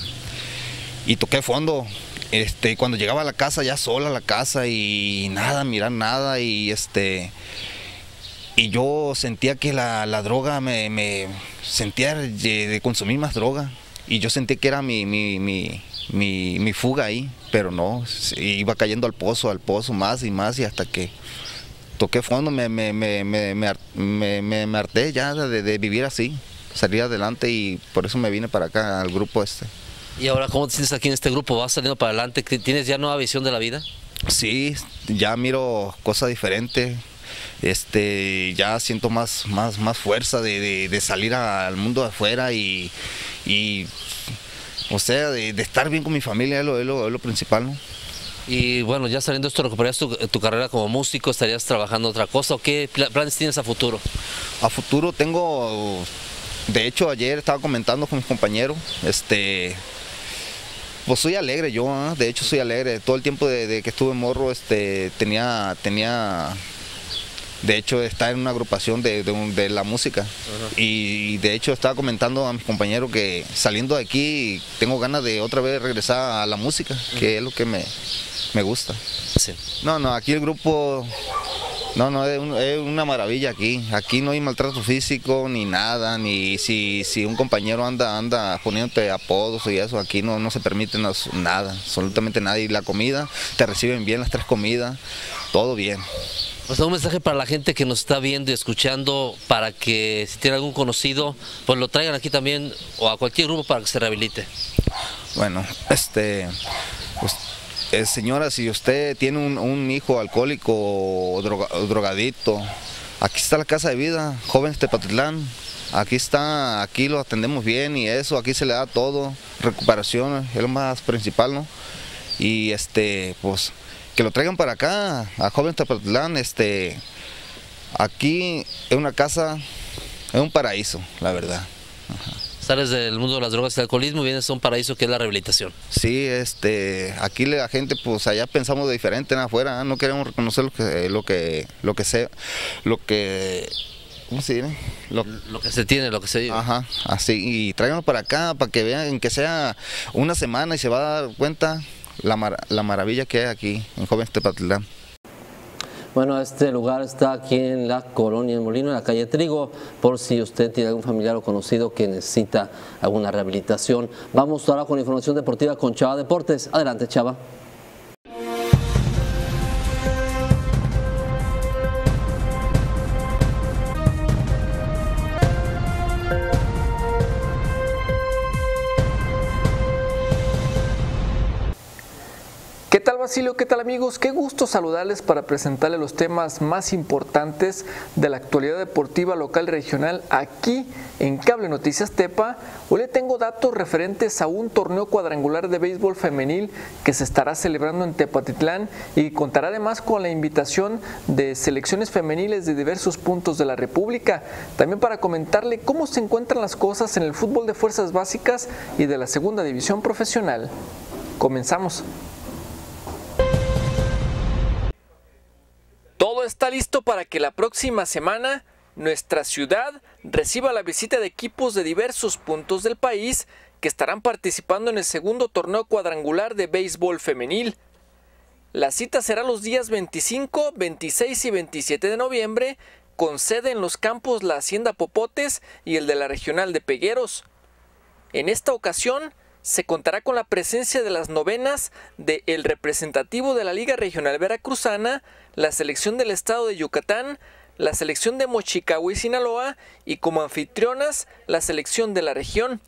y toqué fondo. Este, cuando llegaba a la casa, ya sola a la casa y nada, mirar nada y este, y yo sentía que la, la droga me, me sentía de, consumir más droga y yo sentí que era mi, mi, mi, mi, mi fuga ahí, pero no, iba cayendo al pozo, al pozo más y más y hasta que toqué fondo, me, me, me, me, me, har- me- me- me harté ya de, de vivir así, salir adelante y por eso me vine para acá al grupo este. ¿Y ahora cómo te sientes aquí en este grupo? ¿Vas saliendo para adelante? ¿Tienes ya nueva visión de la vida? Sí, ya miro cosas diferentes. Este, ya siento más, más, más fuerza de, de- de salir al mundo de afuera y, y, o sea, de, de estar bien con mi familia es lo, es lo- es lo principal, ¿no? Y bueno, ya saliendo esto, ¿recuperarías tu, tu carrera como músico? ¿Estarías trabajando otra cosa? ¿O qué pla- planes tienes a futuro? A futuro tengo, de hecho ayer estaba comentando con mis compañeros, este, pues soy alegre yo, ¿ah? de hecho soy alegre. Todo el tiempo de, de que estuve morro, este, tenía, tenía, de hecho estar en una agrupación de, de la música. Y de hecho estaba comentando a mis compañeros que saliendo de aquí tengo ganas de otra vez regresar a la música, que es lo que me, me gusta. No, no, aquí el grupo no, no, es, un- es una maravilla aquí. Aquí no hay maltrato físico ni nada, ni si, si un compañero anda anda poniéndote apodos y eso, aquí no, no se permite nada, absolutamente nada. Y la comida, te reciben bien las tres comidas, todo bien. Pues un mensaje para la gente que nos está viendo y escuchando para que si tiene algún conocido, pues lo traigan aquí también o a cualquier grupo para que se rehabilite. Bueno, este, pues, eh, señora, si usted tiene un, hijo alcohólico o, droga- drogadicto, aquí está la casa de vida, Jóvenes Tepatitlán. Aquí está, aquí lo atendemos bien y eso, aquí se le da todo, recuperación es lo más principal, ¿no? Y este, pues, que lo traigan para acá, a Jóvenes Tepatitlán, este, aquí es una casa, es un paraíso, la verdad. Sales del mundo de las drogas y el alcoholismo y vienes a un paraíso que es la rehabilitación. Sí, este, aquí la gente, pues allá pensamos de diferente en afuera, no queremos reconocer lo que, lo que, lo que sea, lo que, ¿cómo se dice? Lo, Lo que se tiene, lo que se vive. Ajá, así, y tráiganos para acá, para que vean que sea una semana y se va a dar cuenta la, mar- la maravilla que hay aquí en Jóvenes Tepatitlán. Bueno, este lugar está aquí en la colonia El Molino, en la calle Trigo, por si usted tiene algún familiar o conocido que necesita alguna rehabilitación. Vamos ahora con información deportiva con Chava Deportes. Adelante, Chava. Basilio? ¿Qué tal amigos? Qué gusto saludarles para presentarles los temas más importantes de la actualidad deportiva local y regional aquí en Cable Noticias Tepa. Hoy le tengo datos referentes a un torneo cuadrangular de béisbol femenil que se estará celebrando en Tepatitlán y contará además con la invitación de selecciones femeniles de diversos puntos de la República. También para comentarle cómo se encuentran las cosas en el fútbol de fuerzas básicas y de la segunda división profesional. Comenzamos. Está listo para que la próxima semana nuestra ciudad reciba la visita de equipos de diversos puntos del país que estarán participando en el segundo torneo cuadrangular de béisbol femenil. La cita será los días 25, 26 y 27 de noviembre, con sede en los campos La Hacienda Popotes y el de la Regional de Pegueros. En esta ocasión se contará con la presencia de las novenas de el representativo de la Liga Regional Veracruzana, la selección del estado de Yucatán, la selección de Mochicahua y Sinaloa y como anfitrionas la selección de la región.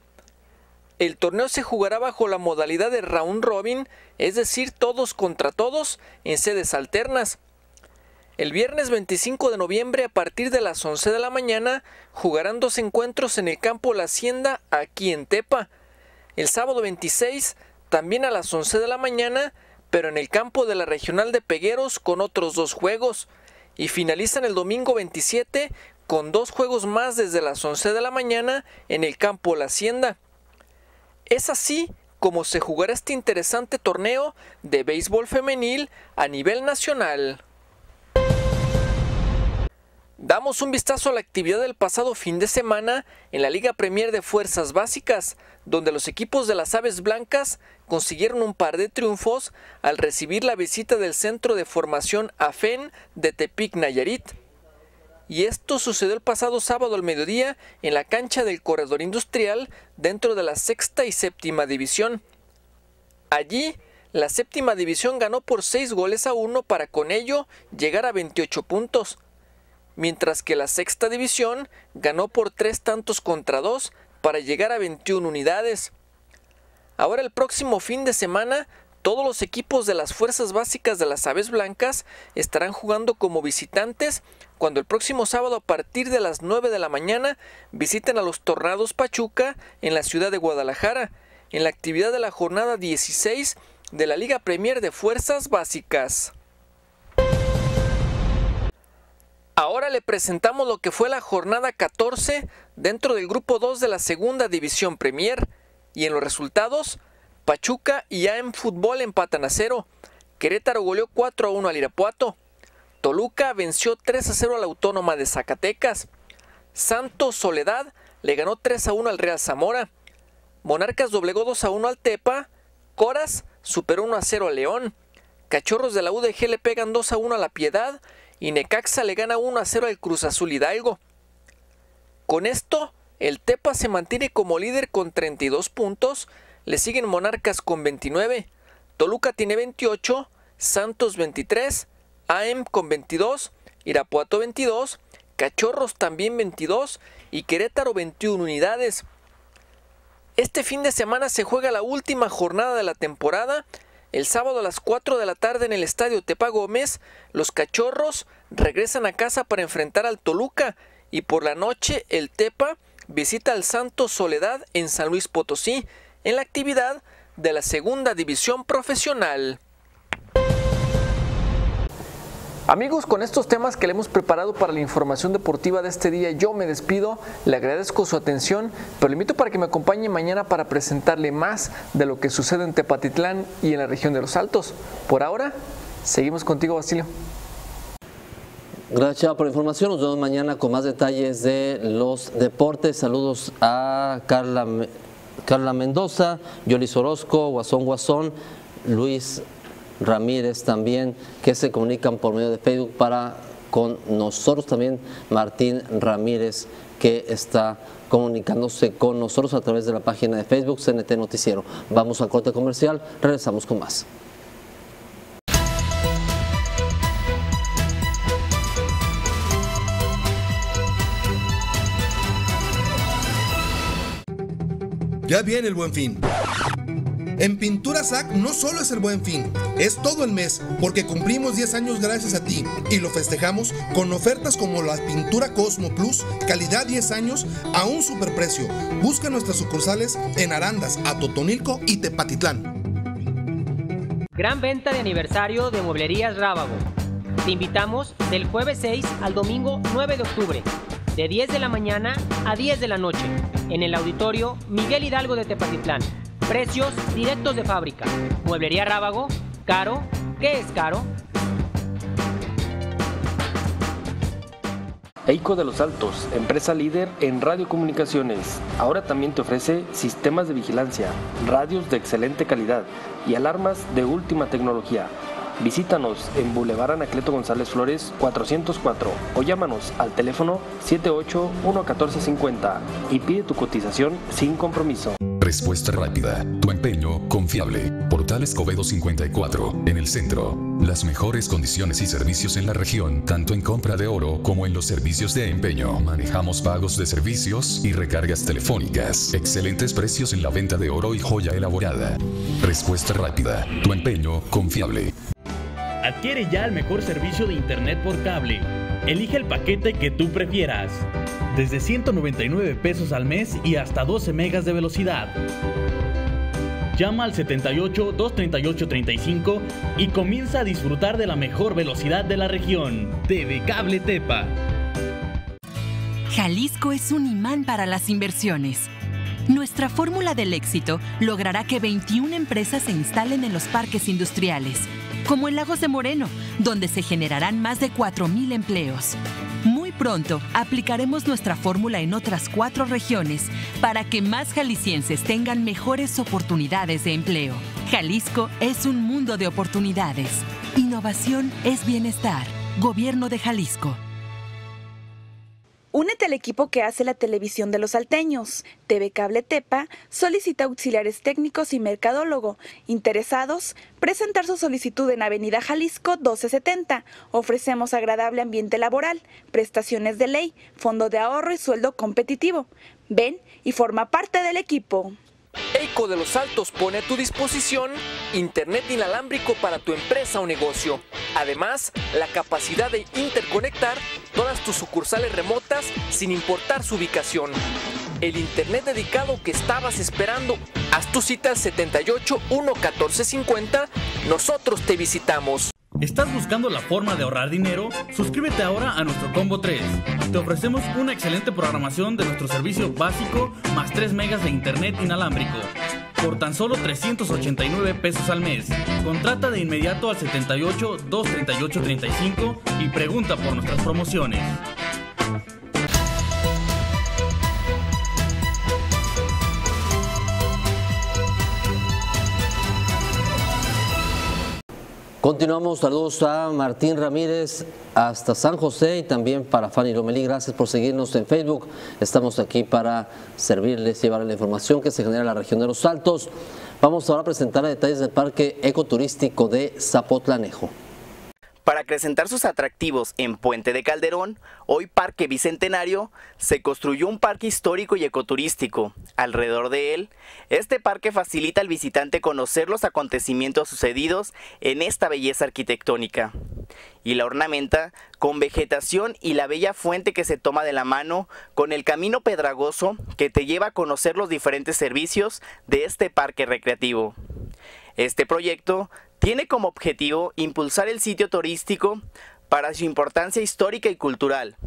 el torneo se jugará bajo la modalidad de round robin, es decir, todos contra todos en sedes alternas. El viernes 25 de noviembre a partir de las 11 de la mañana jugarán dos encuentros en el campo La Hacienda aquí en Tepa. El sábado 26 también a las 11 de la mañana, pero en el campo de la Regional de Pegueros con otros dos juegos. Y finalizan el domingo 27 con dos juegos más desde las 11 de la mañana en el campo La Hacienda. Es así como se jugará este interesante torneo de béisbol femenil a nivel nacional. Damos un vistazo a la actividad del pasado fin de semana en la Liga Premier de Fuerzas Básicas, donde los equipos de las Aves Blancas consiguieron un par de triunfos al recibir la visita del Centro de Formación AFEN de Tepic Nayarit. Y esto sucedió el pasado sábado al mediodía en la cancha del Corredor Industrial dentro de la sexta y séptima división. Allí, la séptima división ganó por 6 goles a 1 para con ello llegar a 28 puntos mientras que la sexta división ganó por tres tantos contra dos para llegar a 21 unidades. Ahora el próximo fin de semana, todos los equipos de las fuerzas básicas de las Aves Blancas estarán jugando como visitantes cuando el próximo sábado a partir de las 9 de la mañana visiten a los Tornados Pachuca en la ciudad de Guadalajara, en la actividad de la jornada 16 de la Liga Premier de Fuerzas Básicas. Ahora le presentamos lo que fue la jornada 14 dentro del grupo 2 de la segunda división Premier. Y en los resultados, Pachuca y AM Fútbol empatan a cero. Querétaro goleó 4 a 1 al Irapuato. Toluca venció 3 a 0 a la Autónoma de Zacatecas. Santos Soledad le ganó 3 a 1 al Real Zamora. Monarcas doblegó 2 a 1 al Tepa. Coras superó 1 a 0 al León. Cachorros de la UDG le pegan 2 a 1 a la Piedad y Necaxa le gana 1 a 0 al Cruz Azul Hidalgo. Con esto, el Tepa se mantiene como líder con 32 puntos, le siguen Monarcas con 29, Toluca tiene 28, Santos 23, AM con 22, Irapuato 22, Cachorros también 22 y Querétaro 21 unidades. Este fin de semana se juega la última jornada de la temporada el sábado a las 4 de la tarde en el estadio Tepa Gómez, los cachorros regresan a casa para enfrentar al Toluca y por la noche el Tepa visita al Santo Soledad en San Luis Potosí en la actividad de la segunda división profesional. Amigos, con estos temas que le hemos preparado para la información deportiva de este día, yo me despido, le agradezco su atención, pero le invito para que me acompañe mañana para presentarle más de lo que sucede en Tepatitlán y en la región de los Altos. Por ahora, seguimos contigo, Basilio. Gracias por la información. Nos vemos mañana con más detalles de los deportes. Saludos a Carla, Carla Mendoza, Yolis Orozco, Guasón Guasón, Luis Ramírez también, que se comunican por medio de Facebook para con nosotros también, Martín Ramírez, que está comunicándose con nosotros a través de la página de Facebook CNT Noticiero. Vamos al corte comercial, regresamos con más. Ya viene el buen fin. En Pintura SAC no solo es el buen fin, es todo el mes, porque cumplimos 10 años gracias a ti y lo festejamos con ofertas como la Pintura Cosmo Plus, calidad 10 años a un superprecio. Busca nuestras sucursales en Arandas, Atotonilco y Tepatitlán. Gran venta de aniversario de Mueblerías Rábago. Te invitamos del jueves 6 al domingo 9 de octubre, de 10 de la mañana a 10 de la noche, en el auditorio Miguel Hidalgo de Tepatitlán. Precios directos de fábrica. Mueblería Rábago. Caro. ¿Qué es caro? EICO de los Altos, empresa líder en radiocomunicaciones. Ahora también te ofrece sistemas de vigilancia, radios de excelente calidad y alarmas de última tecnología. Visítanos en Boulevard Anacleto González Flores 404 o llámanos al teléfono 781 1450 y pide tu cotización sin compromiso. Respuesta rápida. Tu empeño confiable. Portal Escobedo 54. En el centro. Las mejores condiciones y servicios en la región, tanto en compra de oro como en los servicios de empeño. Manejamos pagos de servicios y recargas telefónicas. Excelentes precios en la venta de oro y joya elaborada. Respuesta rápida. Tu empeño confiable. Adquiere ya el mejor servicio de Internet por cable. Elige el paquete que tú prefieras. Desde 199 pesos al mes y hasta 12 megas de velocidad. Llama al 78 238 35 y comienza a disfrutar de la mejor velocidad de la región. TV Cable Tepa. Jalisco es un imán para las inversiones. Nuestra fórmula del éxito logrará que 21 empresas se instalen en los parques industriales, como en Lagos de Moreno, donde se generarán más de 4.000 empleos. Pronto aplicaremos nuestra fórmula en otras cuatro regiones para que más jaliscienses tengan mejores oportunidades de empleo. Jalisco es un mundo de oportunidades. Innovación es bienestar. Gobierno de Jalisco. Únete al equipo que hace la televisión de los salteños. TV Cable Tepa solicita auxiliares técnicos y mercadólogo. Interesados, presentar su solicitud en Avenida Jalisco 1270. Ofrecemos agradable ambiente laboral, prestaciones de ley, fondo de ahorro y sueldo competitivo. Ven y forma parte del equipo. EICO de los Altos pone a tu disposición Internet inalámbrico para tu empresa o negocio. Además, la capacidad de interconectar todas tus sucursales remotas sin importar su ubicación. El Internet dedicado que estabas esperando. Haz tu cita al 78 114 50. Nosotros te visitamos. ¿Estás buscando la forma de ahorrar dinero? Suscríbete ahora a nuestro Combo 3. Te ofrecemos una excelente programación de nuestro servicio básico más 3 megas de internet inalámbrico por tan solo 389 pesos al mes. Contrata de inmediato al 78 238 35 y pregunta por nuestras promociones. Continuamos, saludos a Martín Ramírez hasta San José y también para Fanny Lomelí. Gracias por seguirnos en Facebook. Estamos aquí para servirles, llevar la información que se genera en la región de los Altos. Vamos ahora a presentar detalles del Parque Ecoturístico de Zapotlanejo. Para acrecentar sus atractivos en Puente de Calderón, hoy Parque Bicentenario, se construyó un parque histórico y ecoturístico. Alrededor de él, este parque facilita al visitante conocer los acontecimientos sucedidos en esta belleza arquitectónica. Y la ornamenta con vegetación y la bella fuente que se toma de la mano con el camino pedragoso que te lleva a conocer los diferentes servicios de este parque recreativo. Este proyecto tiene como objetivo impulsar el sitio turístico para su importancia histórica y cultural,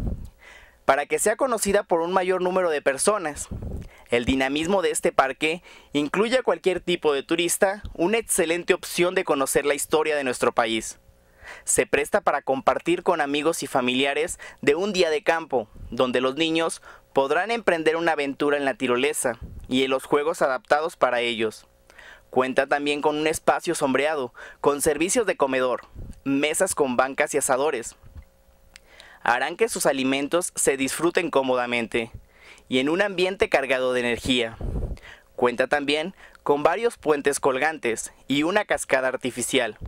para que sea conocida por un mayor número de personas. El dinamismo de este parque incluye a cualquier tipo de turista una excelente opción de conocer la historia de nuestro país. Se presta para compartir con amigos y familiares de un día de campo, donde los niños podrán emprender una aventura en la tirolesa y en los juegos adaptados para ellos. Cuenta también con un espacio sombreado, con servicios de comedor, mesas con bancas y asadores. Harán que sus alimentos se disfruten cómodamente y en un ambiente cargado de energía. Cuenta también con varios puentes colgantes y una cascada artificial,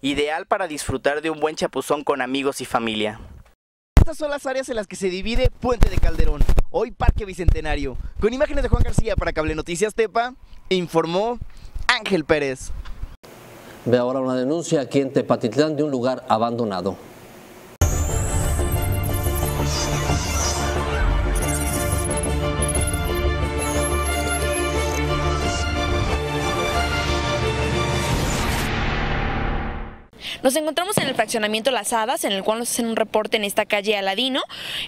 ideal para disfrutar de un buen chapuzón con amigos y familia. Estas son las áreas en las que se divide Puente de Calderón, hoy Parque Bicentenario. Con imágenes de Juan García para Cable Noticias Tepa, informó Ángel Pérez. Ve ahora una denuncia aquí en Tepatitlán de un lugar abandonado. Nos encontramos en el fraccionamiento Las Hadas, en el cual nos hacen un reporte en esta calle Aladino,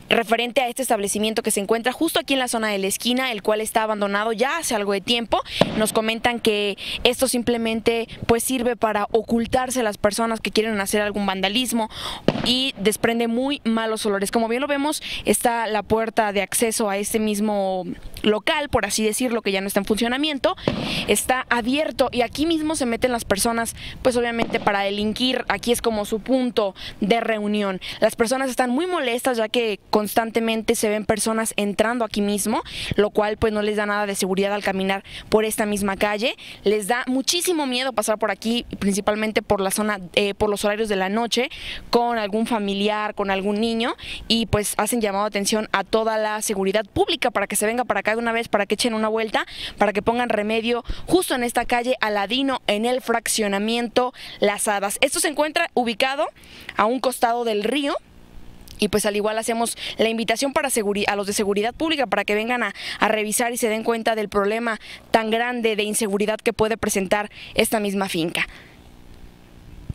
referente a este establecimiento que se encuentra justo aquí en la zona de la esquina, el cual está abandonado ya hace algo de tiempo. Nos comentan que esto simplemente pues sirve para ocultarse a las personas que quieren hacer algún vandalismo y desprende muy malos olores. Como bien lo vemos, está la puerta de acceso a este mismo local, por así decirlo, que ya no está en funcionamiento, está abierto y aquí mismo se meten las personas, pues obviamente para delinquir, aquí es como su punto de reunión. Las personas están muy molestas ya que constantemente se ven personas entrando aquí mismo, lo cual pues no les da nada de seguridad al caminar por esta misma calle, les da muchísimo miedo pasar por aquí, principalmente por la zona, eh, por los horarios de la noche, con algún familiar, con algún niño y pues hacen llamado atención a toda la seguridad pública para que se venga para acá de una vez, para que echen una vuelta, para que pongan remedio justo en esta calle Aladino, en el fraccionamiento Las Hadas. Esto se encuentra ubicado a un costado del río, y pues al igual hacemos la invitación para a los de seguridad pública para que vengan a, revisar y se den cuenta del problema tan grande de inseguridad que puede presentar esta misma finca.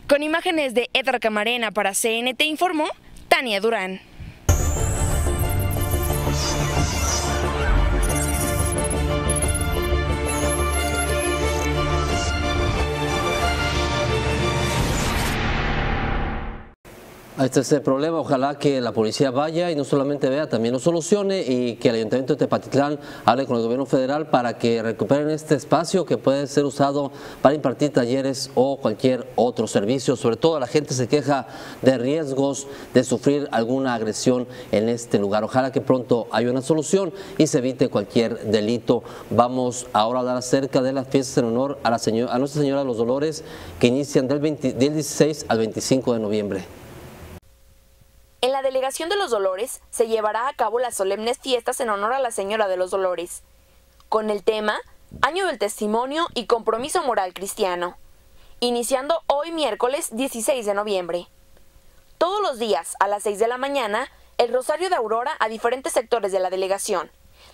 Con imágenes de Edgar Camarena para CNT informó Tania Durán. Este es el problema, ojalá que la policía vaya y no solamente vea, también lo solucione y que el Ayuntamiento de Tepatitlán hable con el gobierno federal para que recuperen este espacio que puede ser usado para impartir talleres o cualquier otro servicio. Sobre todo la gente se queja de riesgos de sufrir alguna agresión en este lugar. Ojalá que pronto haya una solución y se evite cualquier delito. Vamos ahora a hablar acerca de las fiestas en honor a, la señora, a Nuestra Señora de los Dolores que inician del, del 16 al 25 de noviembre. Delegación de los Dolores se llevará a cabo las solemnes fiestas en honor a la Señora de los Dolores, con el tema Año del Testimonio y Compromiso Moral Cristiano, iniciando hoy miércoles 16 de noviembre. Todos los días, a las 6 de la mañana, el Rosario de Aurora a diferentes sectores de la delegación.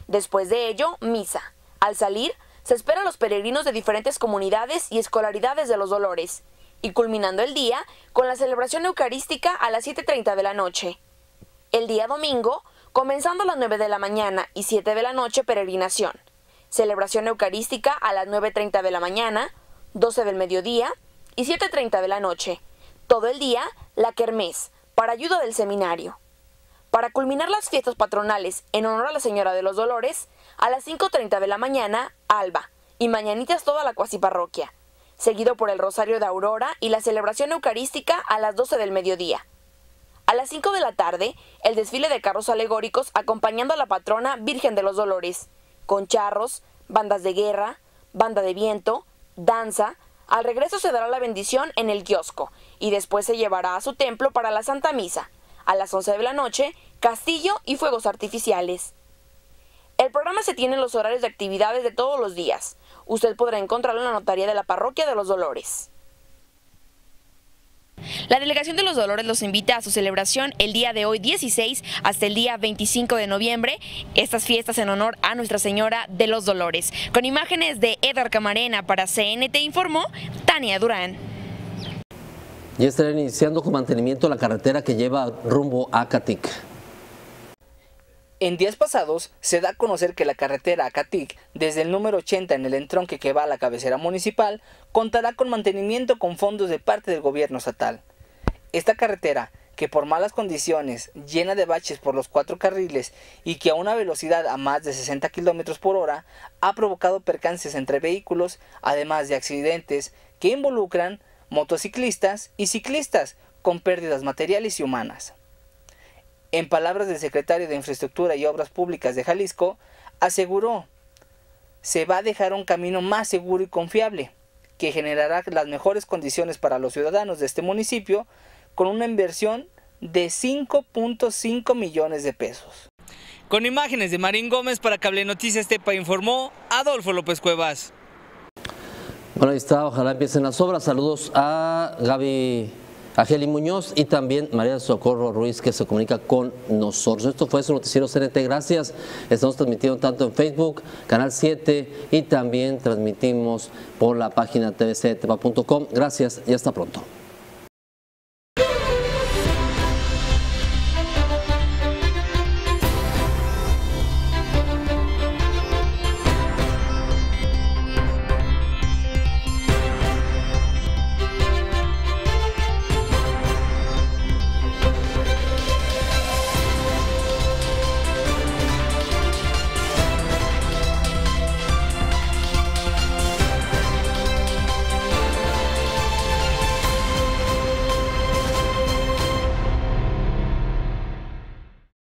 Después de ello, misa. Al salir, se espera los peregrinos de diferentes comunidades y escolaridades de los Dolores, y culminando el día con la celebración eucarística a las 7.30 de la noche. El día domingo, comenzando a las 9 de la mañana y 7 de la noche, peregrinación. Celebración eucarística a las 9.30 de la mañana, 12 del mediodía y 7.30 de la noche. Todo el día, la kermés, para ayuda del seminario. Para culminar las fiestas patronales en honor a la Señora de los Dolores, a las 5.30 de la mañana, alba, y mañanitas toda la cuasi parroquia seguido por el Rosario de Aurora y la celebración eucarística a las 12 del mediodía. A las 5 de la tarde, el desfile de carros alegóricos acompañando a la patrona Virgen de los Dolores, con charros, bandas de guerra, banda de viento, danza. Al regreso se dará la bendición en el kiosco y después se llevará a su templo para la Santa Misa. A las 11 de la noche, castillo y fuegos artificiales. El programa se tiene en los horarios de actividades de todos los días. Usted podrá encontrarlo en la notaría de la Parroquia de los Dolores. La Delegación de los Dolores los invita a su celebración el día de hoy 16 hasta el día 25 de noviembre, estas fiestas en honor a Nuestra Señora de los Dolores. Con imágenes de Edgar Camarena para CNT informó Tania Durán. Ya estará iniciando con mantenimiento la carretera que lleva rumbo a Catic. En días pasados se da a conocer que la carretera Acatic, desde el número 80 en el entronque que va a la cabecera municipal, contará con mantenimiento con fondos de parte del gobierno estatal. Esta carretera, que por malas condiciones, llena de baches por los cuatro carriles y que a una velocidad a más de 60 km por hora, ha provocado percances entre vehículos, además de accidentes que involucran motociclistas y ciclistas con pérdidas materiales y humanas. En palabras del secretario de Infraestructura y Obras Públicas de Jalisco, aseguró, se va a dejar un camino más seguro y confiable, que generará las mejores condiciones para los ciudadanos de este municipio, con una inversión de 5.5 millones de pesos. Con imágenes de Marín Gómez para Cable Noticias Tepa informó Adolfo López Cuevas. Bueno, ahí está, ojalá empiecen las obras. Saludos a Gaby a Geli Muñoz y también María Socorro Ruiz que se comunica con nosotros. Esto fue su noticiero CNT, gracias. Estamos transmitiendo tanto en Facebook, Canal 7 y también transmitimos por la página tvctepa.com. Gracias y hasta pronto.